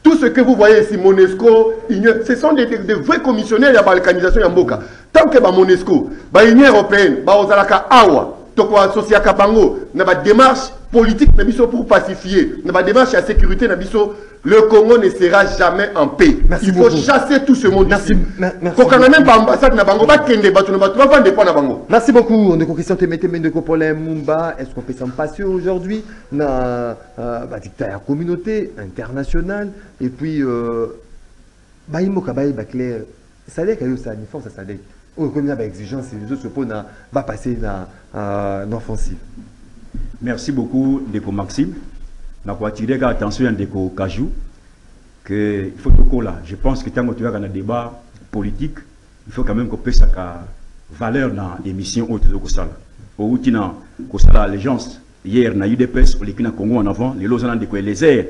Tout ce que vous voyez ici monesco ce sont des, vrais commissionnaires ya balkanisation ya mboka tant que bamonesco baunion européenne baozalaka awa tokoasosiaka bango na badémarche politique na biso pour pacifier na badémarche ya sécurité na biso le congo ne sera jamais en paix Merci il faut beaucoup. chasser tout ce monde Merci, ici mer- merci beaucoup. na na na Merci beaucoup. Ndeko Christian Temete Ndeko Paulin Mumba. Est-ce qu'on peut s'en passer aujourd'hui dans euh, bah, dictat la communauté internationale? Et puis euh, bah, kabaye bah. Sadek une force Sadek. Oh, a bah, exigence, les autres se posent na va passer dans euh, l'offensive. Merci beaucoup, Ndeko Maxime. Na kwa attirer attention à Ndeko Kajou que il faut là, je pense que tant que tu as un débat politique, il faut quand même sa valeur dans l'émission haute de Kosala. Au Outina, Kosala Allégeance, hier, na UDPS, au Likina Congo en avant, les lots de les airs,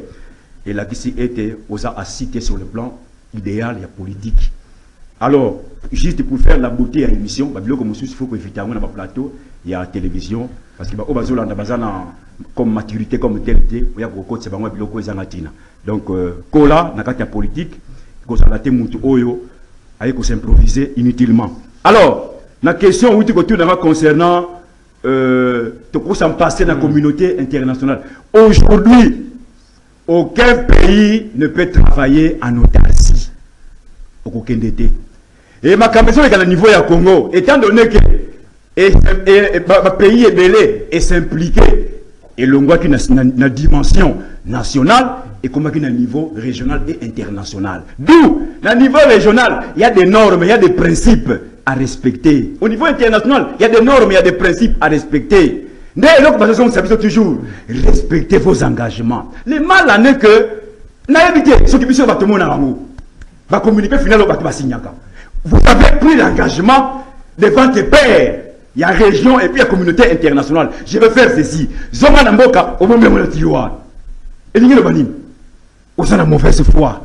et là, qui était aux a cité sur le plan idéal et politique. Alors, juste pour faire la beauté à l'émission, bah, biloko mosusu, il faut que évidemment dans le plateau, il y a la télévision, parce que bah, au bazolo na comme maturité comme tel té, il y a beaucoup de bango biloko ezanga tina. Donc euh, kola na kati ya politique, ko sala te mutu oyo aye ko s'improviser inutilement. Alors, la question où tu concernant euh, to ko s'en passer dans la communauté internationale. Aujourd'hui, aucun pays ne peut travailler en autarcie. okokende te e makambo ezo ekala niveau ya congo étant donné que bapays ebele esimplike elongwaki na, na, na dimension nationale ekomaki na niveau régional et international. D'où na niveau régional il y a des normes il y a des principes à respecter. Au niveau international il y a des normes il y a des principes à respecter. Nde eloko bazosongisa biso toujours respectez vos engagements. Le mal en est que nayebi te soki biso bato monaka yango communiqué final au bato basignaka vous avez pris l'engagement devant tes pères il y a région et puis il y a communauté internationale. Je vais faire ceci. Zonga na mboka omomemona tiroir elingi loba nini oza na mauvaise foi.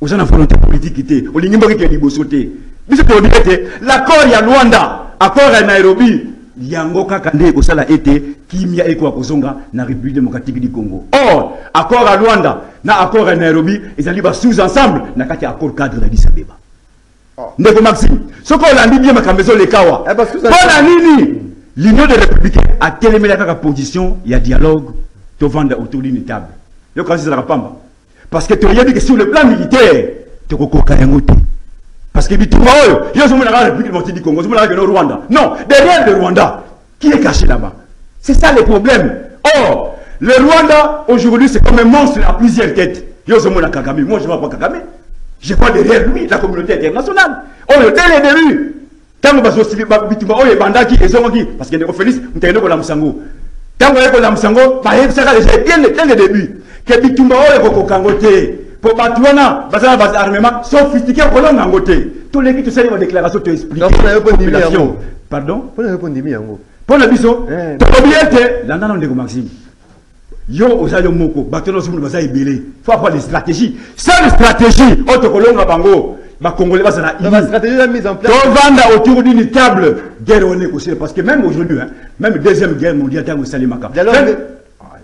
Oza na volonté politique te olingi mboka ekende liboso te biso tolobi ete l'accord ya lwanda accord ya nairobi yango kaka nde ekosala ete kimia ekoka kozonga na république démocratique du congo. Or accord ya lwanda na accord ya nairobi ezali basous ensemble na kati ya accord cadre na addis abeba ndeko maxime soki olandi bien makambo ezoleka Eh, basous mpo na nini? L'union des républicains atelemela kaka position ya dialogue tovanda autour d'une table. Yo kasi ezalaka pamba. Parce que toyebi ke sur le plan militaire tokokoka yango te parce que bitumba oyo yo ozomonaka république démocratique du congo ozomonaka keno rwanda. Non derrière le rwanda qui est caché là-bas? C'est ça le problème. Or Le Rwanda, aujourd'hui, c'est comme un monstre à plusieurs têtes. Yo, mon Kagame. Moi, je ne vois pas Kagame. Je vois derrière lui la communauté internationale. Oh, le début, ntango bazosili bitumba oyo ebandaki ezongaki parce que félix mutekende kolamusa yango ntango aye kolamusa yango bayebisaka déjà bien le début. Ke bitumba oyo ekokoka yango te. Mpo bato wana baza na baarmement sophistiqué kolonga yango te. Toleki tosali badéclaration toexplike Donc, on avait pas dit population. yango. pardon? Mpo ndimi yango mpo na biso Eh. tolobi ete landa na ndeko maxime yo oza yo moko. Bato nyonso mono baza ebele. Fo avoir des stratégies. Seule stratégie oyo tokolonga bango. Bazala stratégie tovanda autour d'une table. Guerre wana ekosila parce que même aujourd'hui hein, même deuxième guerre mondiale ntango esalemaka Même- Ah,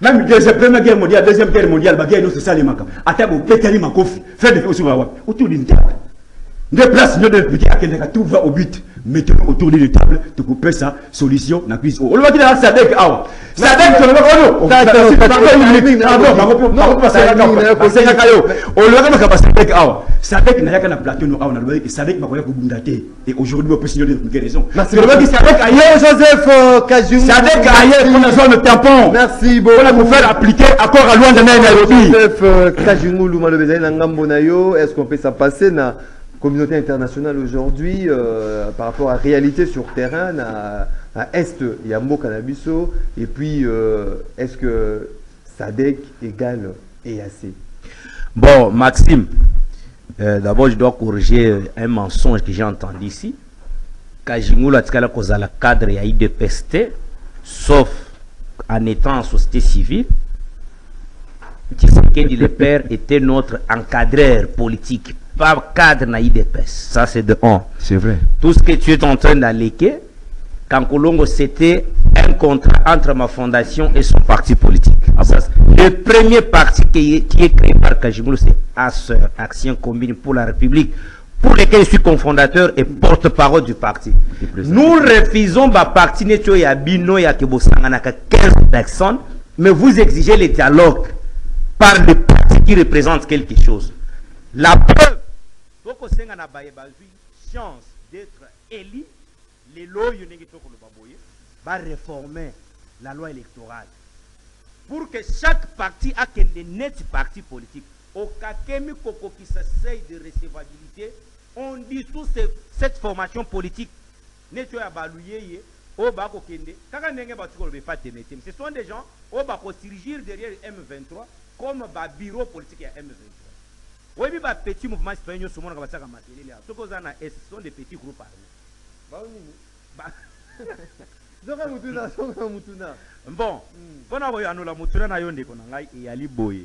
même deuxième première guerre mondiale deuxième guerre mondiale baguerre nyonso esalemaka ata bopetali makofi fin de wapi autour d'une table place nyonso député akendeka tout va au but. Mettons autour d'une table tokopesa solution na oyo olobaki na sadek awa sadek tolobaka oyo basengaka yo olobaka maka basadek awa sadek nayaka. na plateau no awa nalobaki sadek bakoya kobunda te et aujourd'hui bopesi nyonso député raison. Merci tolobaki sadek aye Joseph euh, sadek aye mpona tampon. Merci mpona beaucoup. kofaire appliquer accord à Luanda na Nairobi. Joseph euh, na ngambo na yo, est-ce qu'on peut s'en passer na communauté internationale aujourd'hui euh, par rapport à réalité sur terrain à Est, il y a Mboka na biso et puis euh, est-ce que SADC égale EAC Bon, Maxime, euh, d'abord, je dois corriger un mensonge que j'ai entendu ici. Kajingula Tikala Kozala cadre et IDPST, sauf en étant en société civile. Tshisekedi le père était notre encadreur politique, pas cadre na IDPS. Ça, c'est de un. c'est vrai Tout ce que tu es en train d'alléguer, Kankolongo, c'était un contrat entre ma fondation et son parti politique. Ça, c'est- le premier parti qui est, qui est créé par Kajimoulou, c'est ASSEUR, Action Commune pour la République, pour lequel je suis cofondateur et porte-parole du parti. Nous refusons ma parti Netio ya Bino ya Kebosanganaka 15 personnes, mais vous exigez le dialogue par le parti qui représente quelque chose. La preuve, tokosenga na baye bazwi chance d'être élu. Lelo oyo ndenge tokoloba boye. Baréformer la loi électorale. Pour que chaque parti akende neti parti politique. Okakemi kokokisa seuil de recevabilité on dissout ce- cette formation politique. Neti oyo ya baluye ye kaka ce sont des gens oyo bakosurgir derrière m23 comme babureau politique ya m23 oyebi bapetit mouvement citoyen nyonso omonaka batiaka makelele awa soki oza na s ce sont des petits groupes (laughs) (laughs) armés Ba- Zoka Mutuna, Zoka Mutuna. bon mpona koyanola motuna na yo ndeko na ngai eyali boye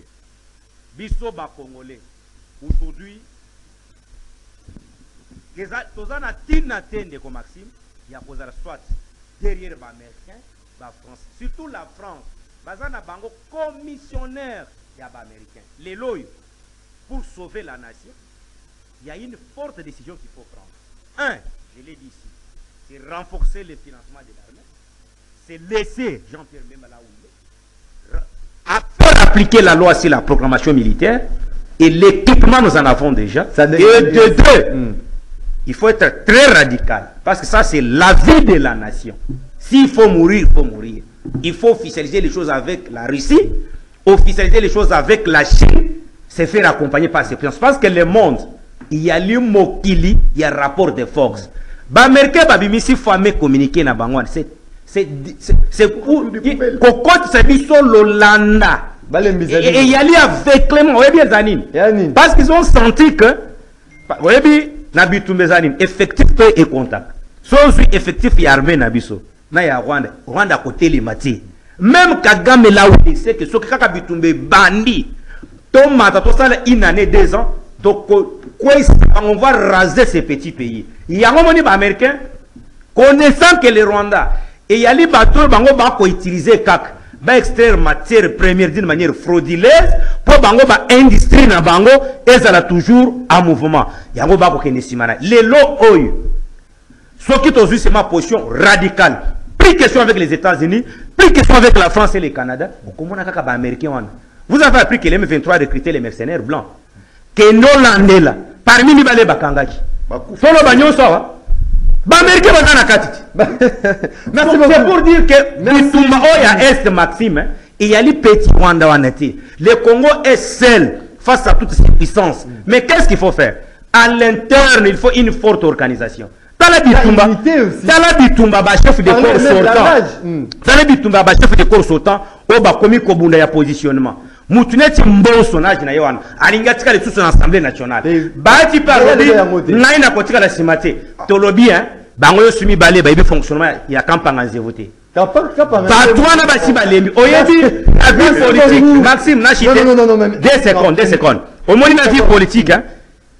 biso bakongolais aujourd'hui toza na ntina te ndeko maxime ya kozala soit derrière baaméricain bafrance surtout la france. Baza na bango commissionnaire ya baaméricain lelo oyo pour sauver la nation il y a une forte décision qu'il faut prendre un je l'ai dit ici c'est renforcer le financement de l'armée c'est laisser Jean-Pierre. Ra- Après appliquer la loi sur la proclamation militaire, et l'équipement nous en avons déjà. Ça et de deux, Hmm. il faut être très radical. Parce que ça, c'est la vie de la nation. S'il faut mourir, il faut mourir. Il faut officialiser les choses avec la Russie, officialiser les choses avec la Chine, se faire accompagner par ces puissances. Parce que le monde, il y a le Mokili, il y a rapport de force. Baméricain, babimisi, fameux communiquer na bangwan. C'est, c'est, c'est, kokoti c'est biso lolanda. Et et il y a lieu avec Clément, nini? Ya nini? Parce qu'ils ont senti que Pa- oyebi na bitumba eza nini effectif mpe econtact so ozwi effectif ya armée na biso na ya rwanda rwanda kotelema te même kagame la udeseke soki kaka bitumba ebandi tomata une année deux ans tokokwesa on va raser ce petit pays. Yango moni baaméricain connaissant que le rwanda eyali bato oyo bango bakoutilize kaka baextraire matière première d'une manière frauduleuse mpo bango baindustrie na bango ezala toujours en mouvement. Yango bakokende nsima na lelo oyo soki tozwi sema position radicale. Plus question avec les états-unis plus question avec la france et le canada. Okomona kaka baaméricain vous avez appris que le m23 recruté les mercenaires blancs. Kende olandela parmi mibale bakangaki. Bakufa. toloba nyonso awa baaméricain baza na kati (laughs) ti Merci c'est beaucoup. pour dire que bitumba oyo ya est maxime hein, eyali petit rwanda wana te le congo est seul face à toutes ces puissances. Mais qu'est-ce qu'il faut faire? À l'interne il faut une forte organisation. Tala bitumba tala bitumba bachef de Parler corps même la sortant. Mm. tala bitumba bachef de corps sortant oyo bakomi kobunda ya positionnement mutu neti mboso na age na ye wana alingi atika lisusu na assemblée nationale. Baati mpe alobi ngai nakotikala nsima te tolobi hein, bango nyonso mibale bayebi fonctionnement ya kampanga nzevu te. Bato wana basi balembi. Oyebi na vie politique. Maxime nachite deux secondes deux secondes. Omoni na vie politique hein,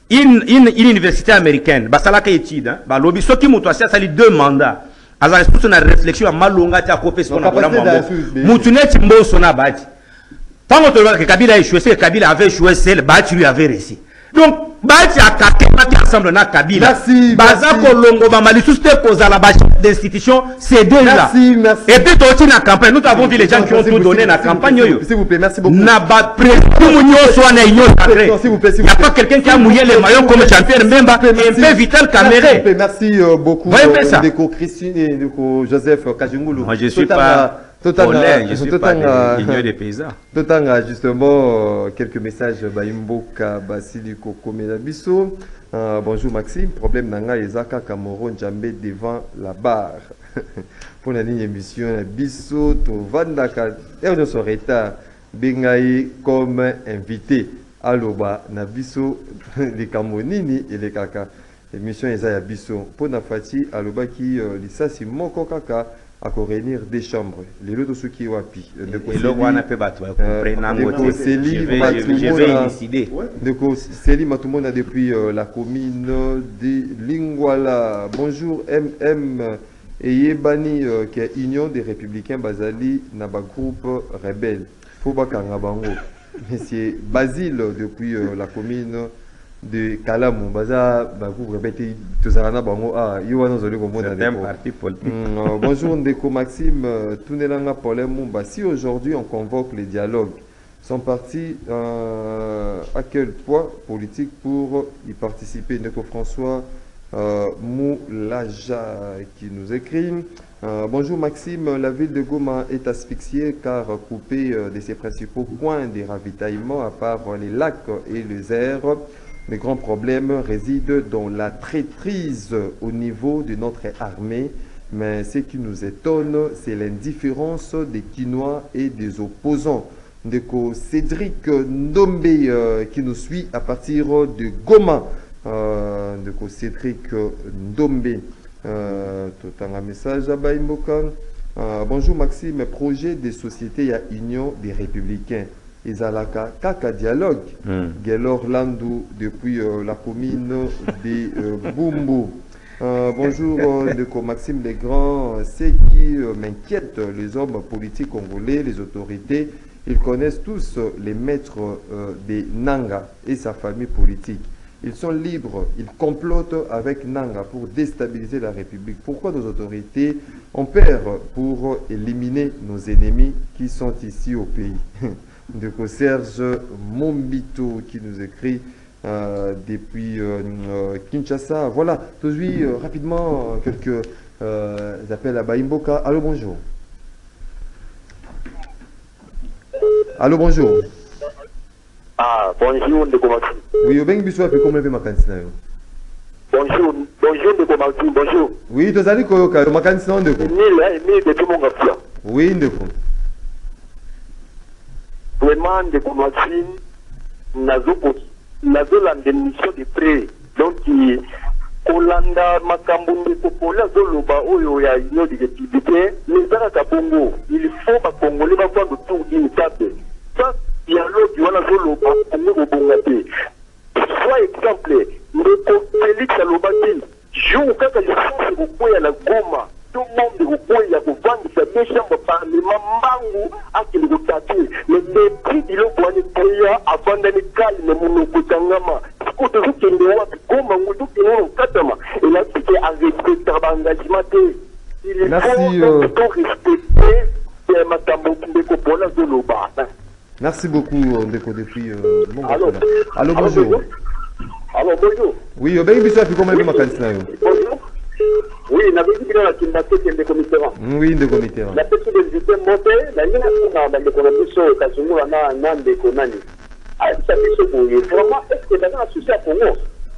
une, une, une université américaine. Basalaka étude hein, balobi soki moto asi asali deux mandats azala lisusu na réflexion ya malonga te akopesi Non, mpona bolamu yango mutu neti mboso na bati ntango tolobaka ke kabila a échoué c'est que kabila avait échoué seul bati lui avait réussi donc bati akakemaki ensemble na kabila Merci, baza merci. kolongobama lisusu te kozala bachef d'institution ces deux là Merci, merci. et puis toti na campagne nous avons vu les gens qui ont tout vous- donné vous- campagne s'il vous- vous plaît, merci beaucoup. na bapresumu nyonso wana union sacrée S'il vous plaît, s'il y a vous pas plaît. quelqu'un qui a mouillé les maillots comme champion vous plaît, et un peu merci. Vital vous Caméré plaît, Merci euh, beaucoup. Voyez euh, ça. Christine et Joseph Kajungulu. moi je suis pas Totanga- Paulin, je suis pas Totanga- de l'union des paysans. (laughs) totanga justement euh, quelques messages baimboka basili kokomela biso Euh, bonjour maxime. Problème na ngai eza kaka moro njambe devant la barre. (laughs) Mpona nini émission na biso tovandaka nyonso retard bengai comme invité. Aloba na biso likambo (laughs) nini elekaka émission eza ya biso mpona fati alobaki euh, lisasi moko kaka akoréunir des chambres lelo tosoki wapi eloko wana mpe bato bakomprene nango Ndeko te Seli, Je vais- bato je vais- je vais mona- élucider Ndeko Céline Matumona depuis euh, la commune de Lingwala. Bonjour MM Eyebani euh, qui est Union des Républicains Bazali Naba groupe rebelle. Fobakanga Bango. (laughs) Monsieur Basile depuis euh, la commune de Kalamu. Baza ba groupe rebelle tozalana bango ah yo wana zoli komona c'est un ndeko. parti politique Mm, bonjour Ndeko Maxime, euh, Tunelanga Paulin Mumba. Si aujourd'hui on convoque les dialogues, sont partis euh, à quel poids politique pour y participer? Ndeko François euh, Moulaja qui nous écrit. Euh, bonjour Maxime, la ville de Goma est asphyxiée car coupée de ses principaux points de ravitaillement à part les lacs et les airs. Le grand problème réside dans la traîtrise au niveau de notre armée. Mais ce qui nous étonne, c'est l'indifférence des Quinois et des opposants. Ndeko Cédric Ndombe euh, qui nous suit à partir de Goma. Euh, Ndeko Cédric Ndombe. Euh, un message à. Euh, bonjour Maxime, projet des sociétés à Union des Républicains. Ezalaka Kaka Dialogue. Mm. Landou depuis euh, la commune de euh, Bumbu. Euh, bonjour euh, (laughs) Ndeko Maxime Legrand. Ce qui m'inquiète, les hommes politiques congolais, les autorités, ils connaissent tous les maîtres des Nanga et sa famille politique. Ils sont libres, ils complotent avec Nanga pour déstabiliser la République. Pourquoi nos autorités ont peur pour éliminer nos ennemis qui sont ici au pays? (laughs) Ndeko Serge Mombito qui nous écrit euh, depuis euh, euh, Kinshasa. Voilà, aujourd'hui euh, rapidement euh, quelques appels à Baimboka. Allô, bonjour. Allô, bonjour. Ah, bonjour Ndeko Maxime. Oui, biso ape comment pe makanisi na yo. Bonjour, bonjour Ndeko Maxime, bonjour. Oui, tozali koyoka yo makanisi na yo ndeko. Emile, hein, depuis mon gafia. Oui, ndeko. Vraiment Ndeko Maxime, nazo nazolanda émission de près. Donc, i- kolanda makambo ndeko poli azoloba oyo ya union des républicains eza kaka bongo. Il faut bakongole bavanda autour d'une table. Sa dialogue wana azoloba kongo kobonga te. Soit exemple ndeko félix alobaki jour kaka licence kokwea na goma mbangu biloko wani avandani kalme wapi goma elakike baengagement te il faut euh, to respecter makambo ndeko pona azoloba Merci beaucoup ndeko depuis euh, mon Allô Allô, Allô, bonjour. Alors bonjour. Oui, comment. Oui na kimba te kendeko mitterrand Oui, ndeko Mitterrand. napesi bezite mbote nalingi nasuna bandeko na biso kazungula na na ndeko nani ayebisa biso boye vraiment est. Ce que na ya congo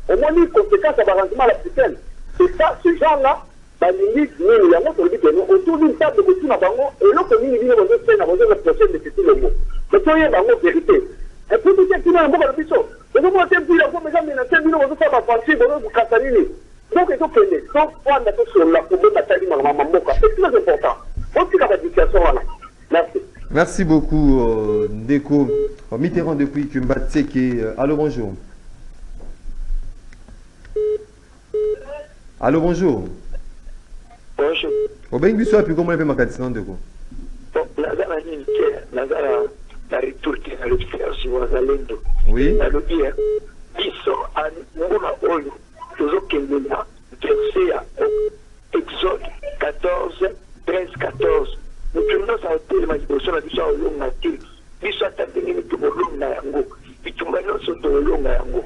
omoni conséquence ya l'africaine c'est ça ce genre là balingi nini yango tolobi keno autour d'une table kotuna bango eloko nini bino bozosena bozoreproche ndekisi lomo mais toyeba bango vérité. Epuis bite kino yango balobi biso ozomona te mpila po meza menase bino bozosala bafansi bozokasa nini c'est très important badiscussion wana merci Merci beaucoup, euh, Ndeko. Euh, Mitterrand depuis Kumbatseke. Euh, allô, bonjour. Allô, bonjour. bonjour obengi biso wapi komona mpe makanisi na ndeko? Naza na nini te naza na na retour te na l'expérience wazalendo Oui. nalobi ya biso nguna oyo tozokende na verse ya exode 14 13 14 moto nyonso atelema liboso na biso aolonga te biso ata ndenge nini tokolonga yango bitumba nyonso tokolonga yango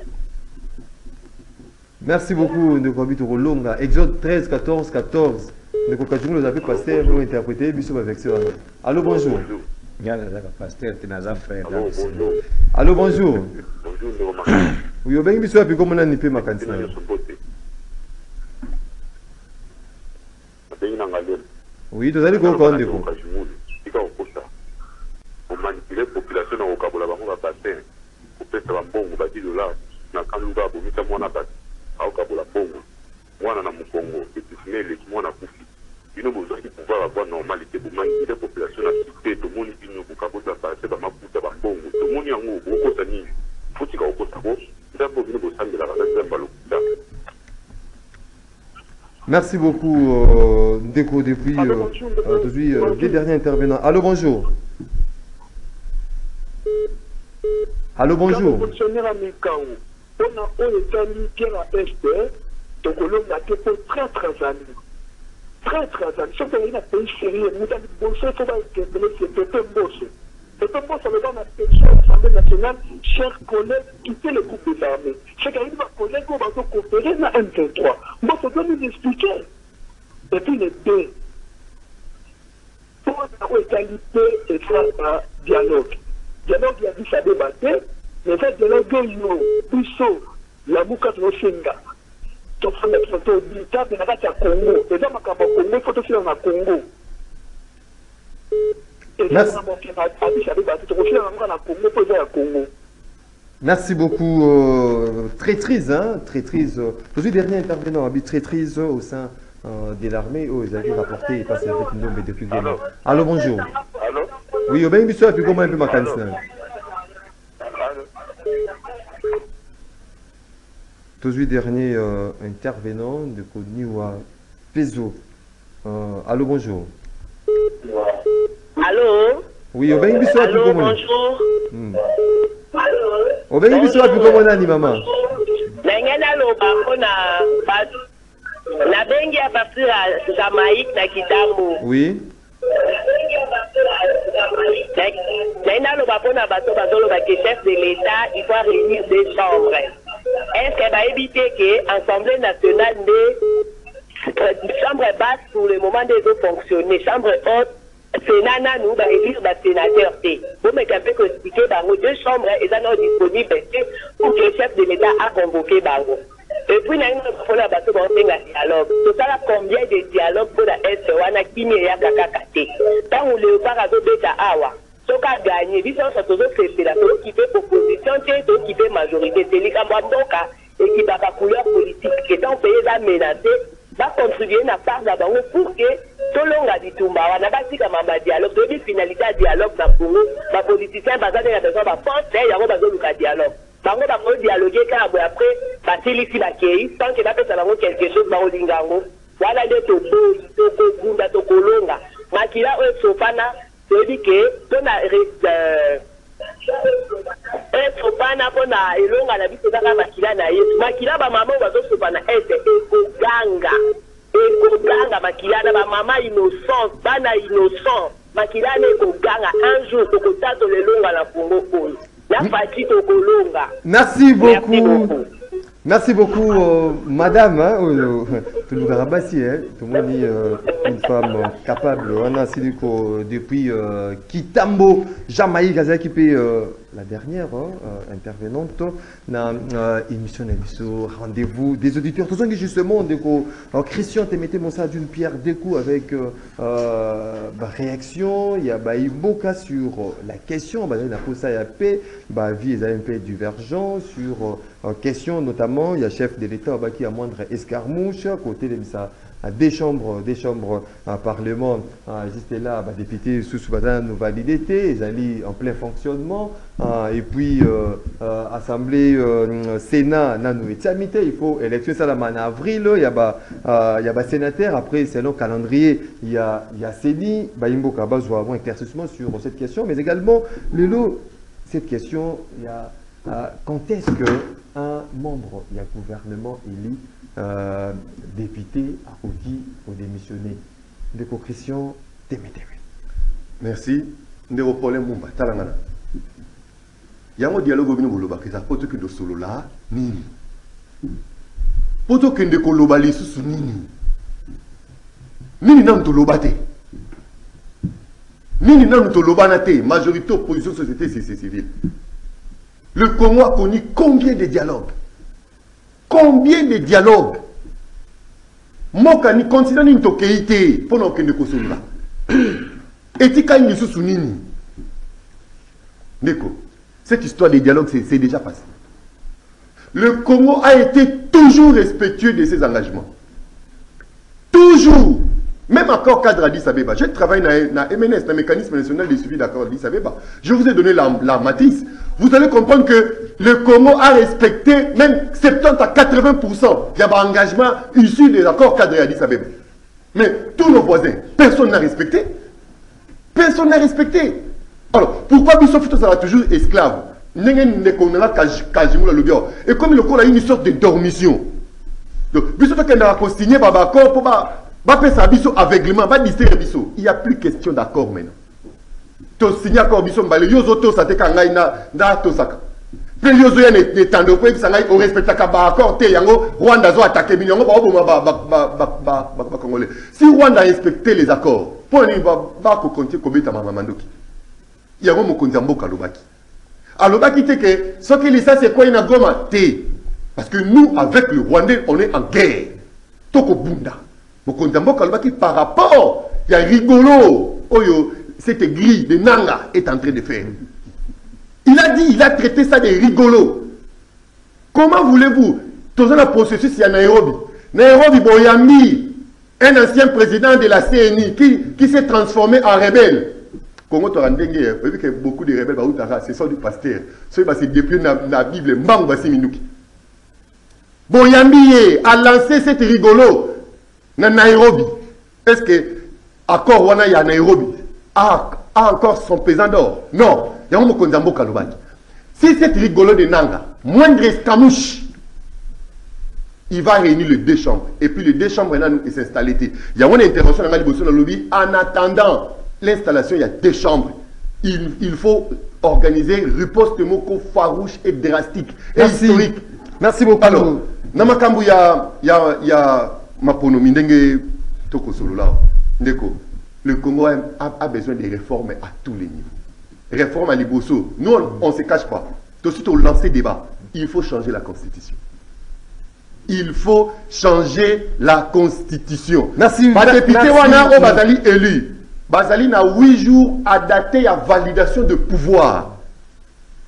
Merci beaucoup, Ndeko. Exode 13, 14, 14. Ndeko Kachungu, vous avez pasteur, vous interprété, biso va vexer. Allô, bonjour. nga nazaka paster te naza frère Allô, bonjour. allo bonjour oyo obengi biso wapi komo nani mpe makanisi na yo oui tozali koyoka o ndeko komanipule population na kokabola bango babasin kopesa bambongo badi dolar na kanduka abomisa mwana bato aokabola bongo mwana na mokongo etisime eleki mwana kufi bino bozwaki pouvoir avoir normalité bomanipule population na site tomoni bino bokabosa base bamaputa bambongo tomoni yango bokokosa nini? Fotika kokosa ko nzambe bino bosangelaka na nzambe alokuta Merci beaucoup, euh, depuis euh, euh, depuis, euh, les derniers intervenants. Allô, bonjour. Allô, bonjour. Na pays sérieux mutu liboso fo baekembele se pepe mboso pepe mboso aloba na pétition ya assemblée nationale chers collègues quittez le groupe des armées. Ayebi bacollègue oyo bazocoopere na m23 mboso le deux mpona oyo etali mpe efrapa dialogue. Dialogue ya bisa deba te mais dialogue tofanda biso tobitabe na kati ya congo eza makambo ya congo ifo tosila na congo Merci. beaucoup, euh, traîtrise, hein, traîtrise. Euh, je suis dernier intervenant, habit traîtrise au sein euh, de l'armée. Oh, ils avaient rapporté, passé avec une nombre depuis le. Allô, bonjour. Allô Oui, obengi biso wapi komona mpe makanisi na yo Allô tozwi dernier euh, intervenant de Niwa Pezo. Euh, allô, bonjour. Allô? Oui, obengi biso wapi Allô, komona bonjour. Hmm. obengi biso wapi komona ni mama ndenge naloba mpona bato nabengi ya partir ya jamaïque na kitambo Oui. ndenge naloba mpona bato bazoloba ke chef de l'état il faut réunir deux chambres est ce que bayebi te ke assemblée nationale euh, chambre basse pour le moment nde ezofonctionne chambre haute sénat nanu baélire basénateur te bomeka mpe koexplike bango deux chambres eza nao disponible pour que chef de l'état aconvoke bango. Epuis na ngai mpona bato baobenga dialogue. Tosala combien de dialogue mpona este wana kimi eyaka kaka te ntango léopard azobeta awa soki aganye biso nyonso tozosepela tozokipe opposition te tozokipe majorité te likambo ya mboka ekipaka couleur politique ke ntango peye eza menace bacontribue na part na bango pour ke tolonga bitumba wana batikama badialogue toyebi finalité ya dialogue na congo. Bapoliticien baza nde na besoin baforce yango bazoluka dialogue. Bango bakodialogue kaka boye apres basilisi bakei tanke bapesa bango quelque chose bakolinga yango wana nde toboyi makila na yesu makila bamama oyo bazosopa na ete ekoganga ekoganga makila na bamama innocence bana innocent makila na ekoganga un jour tokotatola elonga na kongo oyo na pati tokolonga Merci beaucoup. Merci beaucoup, euh, madame. Hein, (laughs) tout le monde rabassi, hein, tout le monde dit euh, une femme capable. On a aussi depuis euh, Kitambo, Jamaïque, qui fait la dernière hein, euh, intervenante dans l'émission euh, Rendez-vous des auditeurs. Tout ça, justement, euh, Christian, tu mettais mon ça d'une pierre des coups avec euh, bah, réaction. Il y a bah, Iboka sur la question. Bah, il y a ça, il y a paix. Bah, vie, un peu divergent sur question, notamment. Il y a chef de l'État bah, qui a moindre escarmouche à côté de ça des chambres, des chambres à parlement, juste là, bah, député sous sous nous validité, ils allaient en plein fonctionnement, ah, et puis euh, euh, assemblée euh, Sénat, nous il faut élection ça en avril, il y a bah, il y a bah, sénateur, après selon calendrier, il y a il y a bah Kaba doit avoir un éclaircissement sur cette question, mais également le cette question, il y a quand est-ce que un membre, il y a gouvernement élu euh, député a aussi au démissionner. De Christian Temeteme. merci. Ndeko problème mumba tala ngana. Yango dialogue bino bolobaka eza po tokende osolola nini? Po tokende koloba lisusu nini? Nini nanu toloba te? Nini nanu tolobana te? Majorité opposition société civile le congo a connu combien de dialogues? Combien de dialogues mboka ni continent (clears throat) nini tokei te mpo na okende kosolola etikali lisusu nini? Ndeko cette histoire de dialogue c'est déjà passé. Le congo a été toujours respectueux de ses engagements. Toujours. Même accord cadre Addis Abeba. Je travaille dans MNS le mécanisme national de suivi d'accord Addis Abeba. Je vous ai donné la, la matrice. Vous allez comprendre que le Congo a respecté même 70 à 80% de l'engagement issu des accords cadres Addis Abeba. Mais tous nos voisins, personne n'a respecté. Personne n'a respecté. Alors, pourquoi Bissot sera toujours esclave? Et comme le corps a une sorte de dormition. Donc, Bissot a consigné par accord pour faire aveuglement, va distraire. Il n'y a plus question d'accord maintenant. tosigné accord mpe yo ozoya netando po oyebisa ngai orespectaka baaccord te yango rwanda azoatake bino yango baoboma bacongolais si rwanda respecte les accords mpo nini bakokontie kobetama mamandoki yango mokonzi ya mboka alobaki alobaki te ke soki lisasi ekwei na goma te parce que nous avec le rwandais on est en guerre. Tokobunda mokonzi ya mboka par rapport ya rigolo. Oyo cette grille de Nanga est en train de faire. Il a dit, il a traité ça de rigolo. Comment voulez-vous? Dans un processus, il y a Nairobi. Nairobi Boyambi, un ancien président de la CNI qui, s'est transformé en rebelle. Congo Torandenge, vous voyez que beaucoup de rebelles, ce sont du pasteur. C'est depuis la Bible, Mbang Basi Minuki. Boyambi a lancé cette rigolo dans Nairobi. Est-ce que accord wana ya Nairobi? A, a encore son pesant d'or? Non. Yango mokonzi mboka lobaki. Si cette rigolo de Nanga, moindre escamouche, il va réunir les deux chambres. Et puis les deux chambres, il s'installer. Il y a une intervention dans le lobby. En attendant l'installation, il y a deux chambres. Il, il faut organiser riposte moko farouche et drastique et Merci. historique. Merci beaucoup. Alors, namakambu ya ya ya maponomi ndenge tokosolola ndeko le Congo a, a, a besoin de réformes à tous les niveaux. Réforme à Liboso. Nous, on ne se cache pas. Tout de suite, on lance débat. Il faut changer la constitution. Il faut changer la constitution. Merci. Ba député wana o bazali élu. Bazali na 8 jours à dater à validation de pouvoir.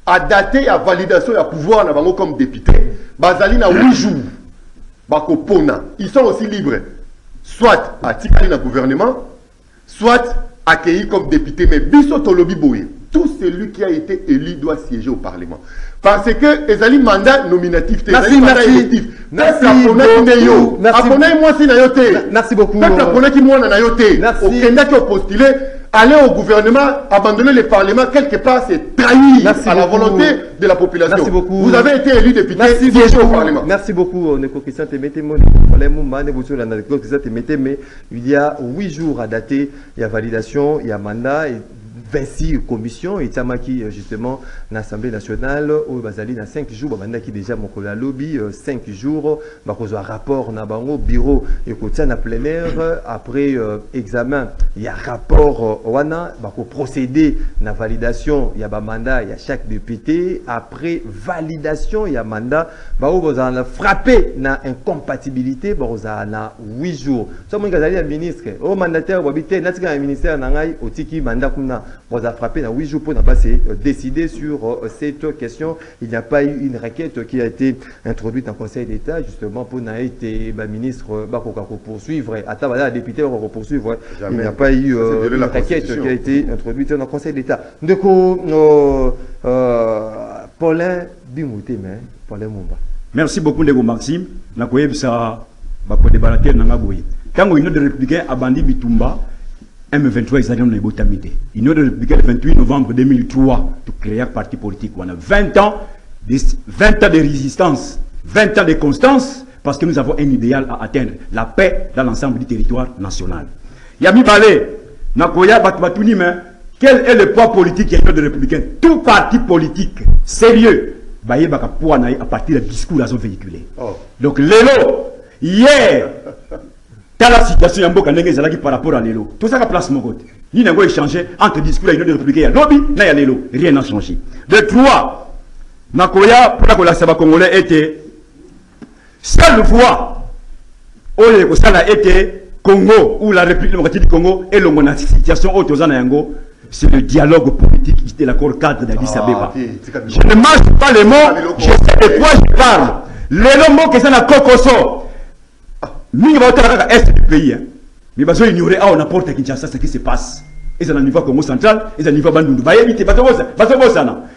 À dater à validation de pouvoir na bango comme député. Bazali na 8 jours. Bako pona. Ils sont aussi libres. Soit à tikali na gouvernement, soit accueilli comme député. Mais Bisso Tolobi Boye, tout celui qui a été élu doit siéger au Parlement. Parce que ezali mandat nominatif, te, Merci, ezali mandat merci. électif. Merci aponaki yo. Merci. Aponaki mwasi na yo te. Merci beaucoup. Peuple aponaki mwana na yo te. Merci. Okendaki postuler, aller au gouvernement, abandonner le Parlement, quelque part, c'est trahir Merci à la beaucoup. volonté de la population. Merci beaucoup. Vous avez été élu député, Merci siégez au beaucoup. Parlement. Merci beaucoup, Neko Christian Temete. Mon problème, la mais il y a huit jours à dater, il y a validation, il y a mandat, et 26 commissions et qui justement l'Assemblée nationale au bazali na 5 jours qui déjà lobby 5 jours ba un rapport na bango bureau et kotia na plein air après examen il y a rapport wana ba procéder na validation il y a chaque député après validation il y a mandat ba a frappé na incompatibilité ba na 8 jours. So mon gazali ya ministre mandataire natika ministère na mandat kuna vous a frappé dans 8 jours euh, décider sur euh, cette question. Il n'y a pas eu une requête qui a été introduite en Conseil d'État justement pour n'a été bah, ministre euh, bah, pour poursuivre. La député va poursuivre. Il n'y a pas eu une requête qui a été introduite dans le Conseil d'État. Du coup, Paulin Bimouté, mais Paulin. Merci beaucoup, Nego Maxime. Débattre dans la Quand on de républicain a bandi Bitumba, M23 ezali na ebotami te union de républicaine le 28 novembre 2003 créer un parti politique. On a 20 ans 20 ans de résistance 20 ans de constance parce que nous avons un idéal à atteindre la paix dans l'ensemble du territoire national. Ya mibale nakoya bato batuni me quel est le poids politique de républicaine tout parti politique sérieux bayebaka poids na à partir du discours azo véhiculé. Oh. donc lelo hier la situation ya mboka ndenge ezalaki par rapport à lelo. Tozaka place moko te. Nini yango entre discours ya union de république ya lobi na ya lelo? Rien n'a changé. De trois nakoya mpona kolakisa bacongolais ete seule voix oyo ekosala ete congo ou la république démocratique du congo elongo na situation oyo toza na yango c'est le dialogue politique de l'accord cadre d'Addis ah, Abeba. Je ne mange pas les mots, je sais de quoi je parle. Les mots que ça na kokoso, mingi baotala kaka est du pays hein. mais bazo ignorer awa kinshasa ce qui se passe. Eza na niveau congo central eza na niveau bandundu.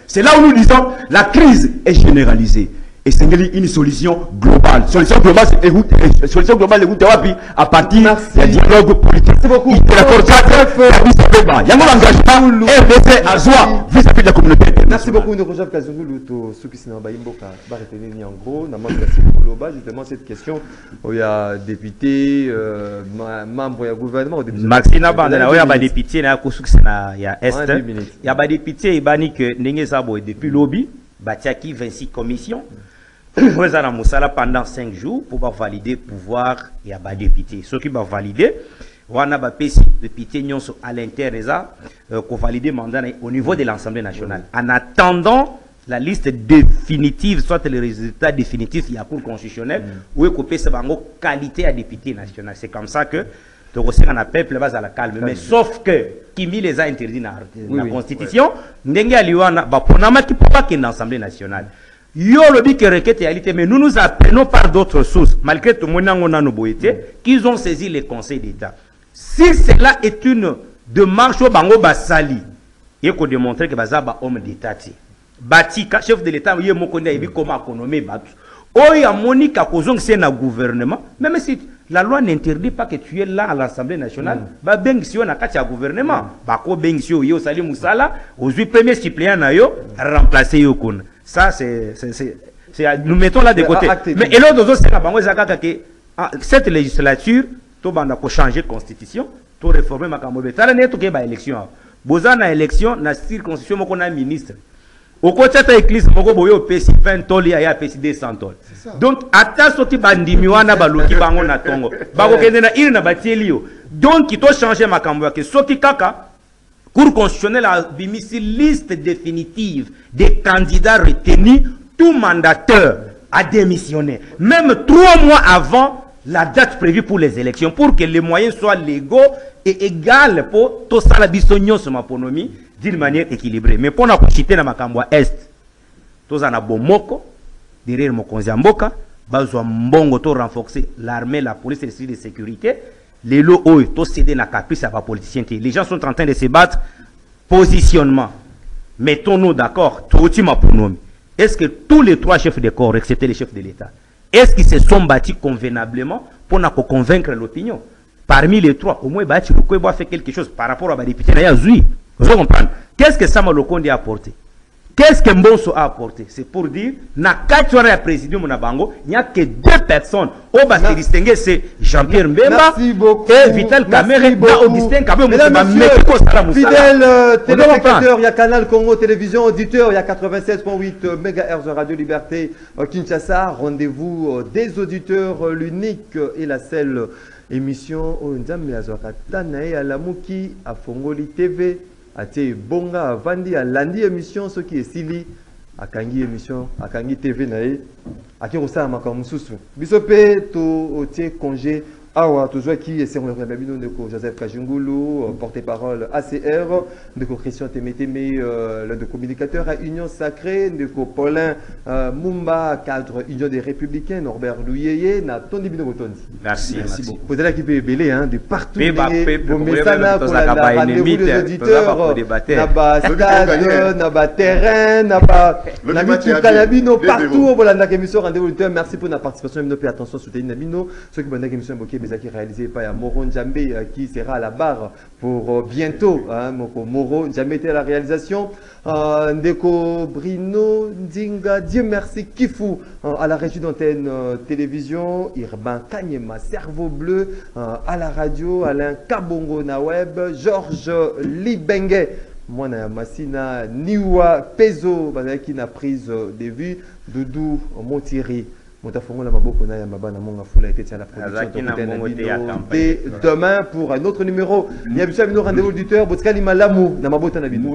C'est là où nous disons la crise est généralisée et c'est une solution globale. Solution globale, c'est solution globale, wapi, à partir du dialogue politique. Merci beaucoup. Il est l'accord cadre, il y a un engagement, RDC à soi, vis-à-vis de la communauté. Merci beaucoup, nous rejoignons Kazungu, tout ce qui s'est en Baïmboka, va retenir en gros, dans le global, justement, cette question, où il y a député, euh, membre du gouvernement, Maxina Bandana, il y a des députés, il y a Est, il y a des députés, il y a des députés, depuis lobby, Batiaki 26 commissions. Nous avons Moussala pendant 5 jours pour valider le pouvoir et à député. Ce qui va valider, on a des députés à l'intérieur euh, pour valider le mandat au niveau de l'Assemblée nationale. En attendant la liste définitive, soit le résultat définitif, il y a Cour constitutionnelle, mm. une qualité à député national. C'est comme ça que le on a peuple base à la calme. Mais sauf que, Kimi les a interdits dans la Constitution, Ndenge Aliwana, bah, pour n'a pas qu'il l'Assemblée nationale mais nous nous apprenons par d'autres sources malgré tout on a qu'ils ont saisi les conseils d'état si cela est une démarche au bango basali il faut démontrer que bazaba homme d'état batika chef de l'état moko nda yebi comment économiser batu oyo amoni ka kozongisa na gouvernement même si la loi n'interdit pas que tu es là à l'Assemblée nationale. Mm. Ba bengisi na kati ya gouvernement. Mm. Ba ko bengisi yo sali musala, ozui premier suppléant na yo remplacer yo kuna. Ça, c'est, nous mettons là de côté. Mais et l'autre, c'est ah, cette législature, tout le monde a changé de constitution, tout réformer ma camobé. Ça, c'est tout ba élection. Boza na élection, na circonscription, mon a ministre. Au côté de l'église, mon boyo pesi 20 tol, ya pesi 200 tol. Donc, ata soti bandimi wana baluki bango na tongo. Bako kende na iri na batieli yo. Donc, il faut changer ma cambo. Soti kaka, Cour constitutionnelle a mis liste définitive des candidats retenus, tout mandateur a démissionné. Même trois mois avant la date prévue pour les élections, pour que les moyens soient légaux et égaux pour tout ça la sur ma ponomie d'une manière équilibrée. Mais pour nous citer dans ma est, tout ça bomoko, derrière mon konziamboka, bazwa mbongo to renforcer l'armée, la police et les services de sécurité les lots to cédé na caprice à politicien les gens sont en train de se battre. Positionnement. Mettons-nous d'accord. Est-ce que tous les trois chefs de corps excepté les chefs de l'État est-ce qu'ils se sont bâtis convenablement pour convaincre l'opinion? Parmi les trois au moins bâti le fait quelque chose par rapport à la député vous comprenez? Qu'est-ce que Sama Lokonde a apporté? Qu'est-ce que Mbonso a apporté? C'est pour dire, na quatre ya présidium na bango, il n'y a que deux personnes. Au bas se distinguer, c'est Jean-Pierre Mbemba et Vital Kamere. Augustin euh, doit téléspectateurs, comprendre. il y a Canal Congo Télévision, auditeur, il y a 96.8 MHz Radio Liberté euh, Kinshasa. Rendez-vous euh, des auditeurs, euh, l'unique euh, et la seule émission au Nzambe Azwakata Nae Alamuki à Fongoli TV. Atie Bonga Vandi à Landi émission, ce qui est Sili. akangi émission akangi tv na ye ake kosala makambo mosusu biso mpe totie congé awa tozwaki esengo ya bino ndeko joseph kajungulu porte parole acr ndeko christian temeteme euh, le communicateur à union sacrée ndeko paulin euh, mumba cadre union des républicains norbert luyeye na tondi bino botondi. Merci, merci. beaucoup. Ozalaki mpe ebele hein, de partout mpe- bomesana tozalaka kolanda ba rendez-vous des te, auditeurs. Tozalaka ba co-débatteur. na bastade Lobi na baterrain na ba- Lobi na match ya mituka na bien, bino 2-0. partout bolandaka émission rendez-vous auditeur merci pour la participation mpe attention soutenir na bino soki bandaki émission ya boke bezalaki réalisé par ya moro euh, qui sera à la barre pour euh, bientôt hein, moko moro était à la réalisation. Euh, ndeko brino ndinga dieu merci kifu euh, à la régie d'antenne euh, télévision. Irban kanyema cerveau bleu euh, à la radio. Alain kabongo na web georges libenge mwana ya masina niwa pezo bazalaki na prise de vue. Dudu motiri moto afongola maboko na ya mabana monga fula ete tia la Azalaki na production dès demain pour un autre numéro. Ya biso ya bino rendez-vous auditeur botikali malamu na mabota na bino.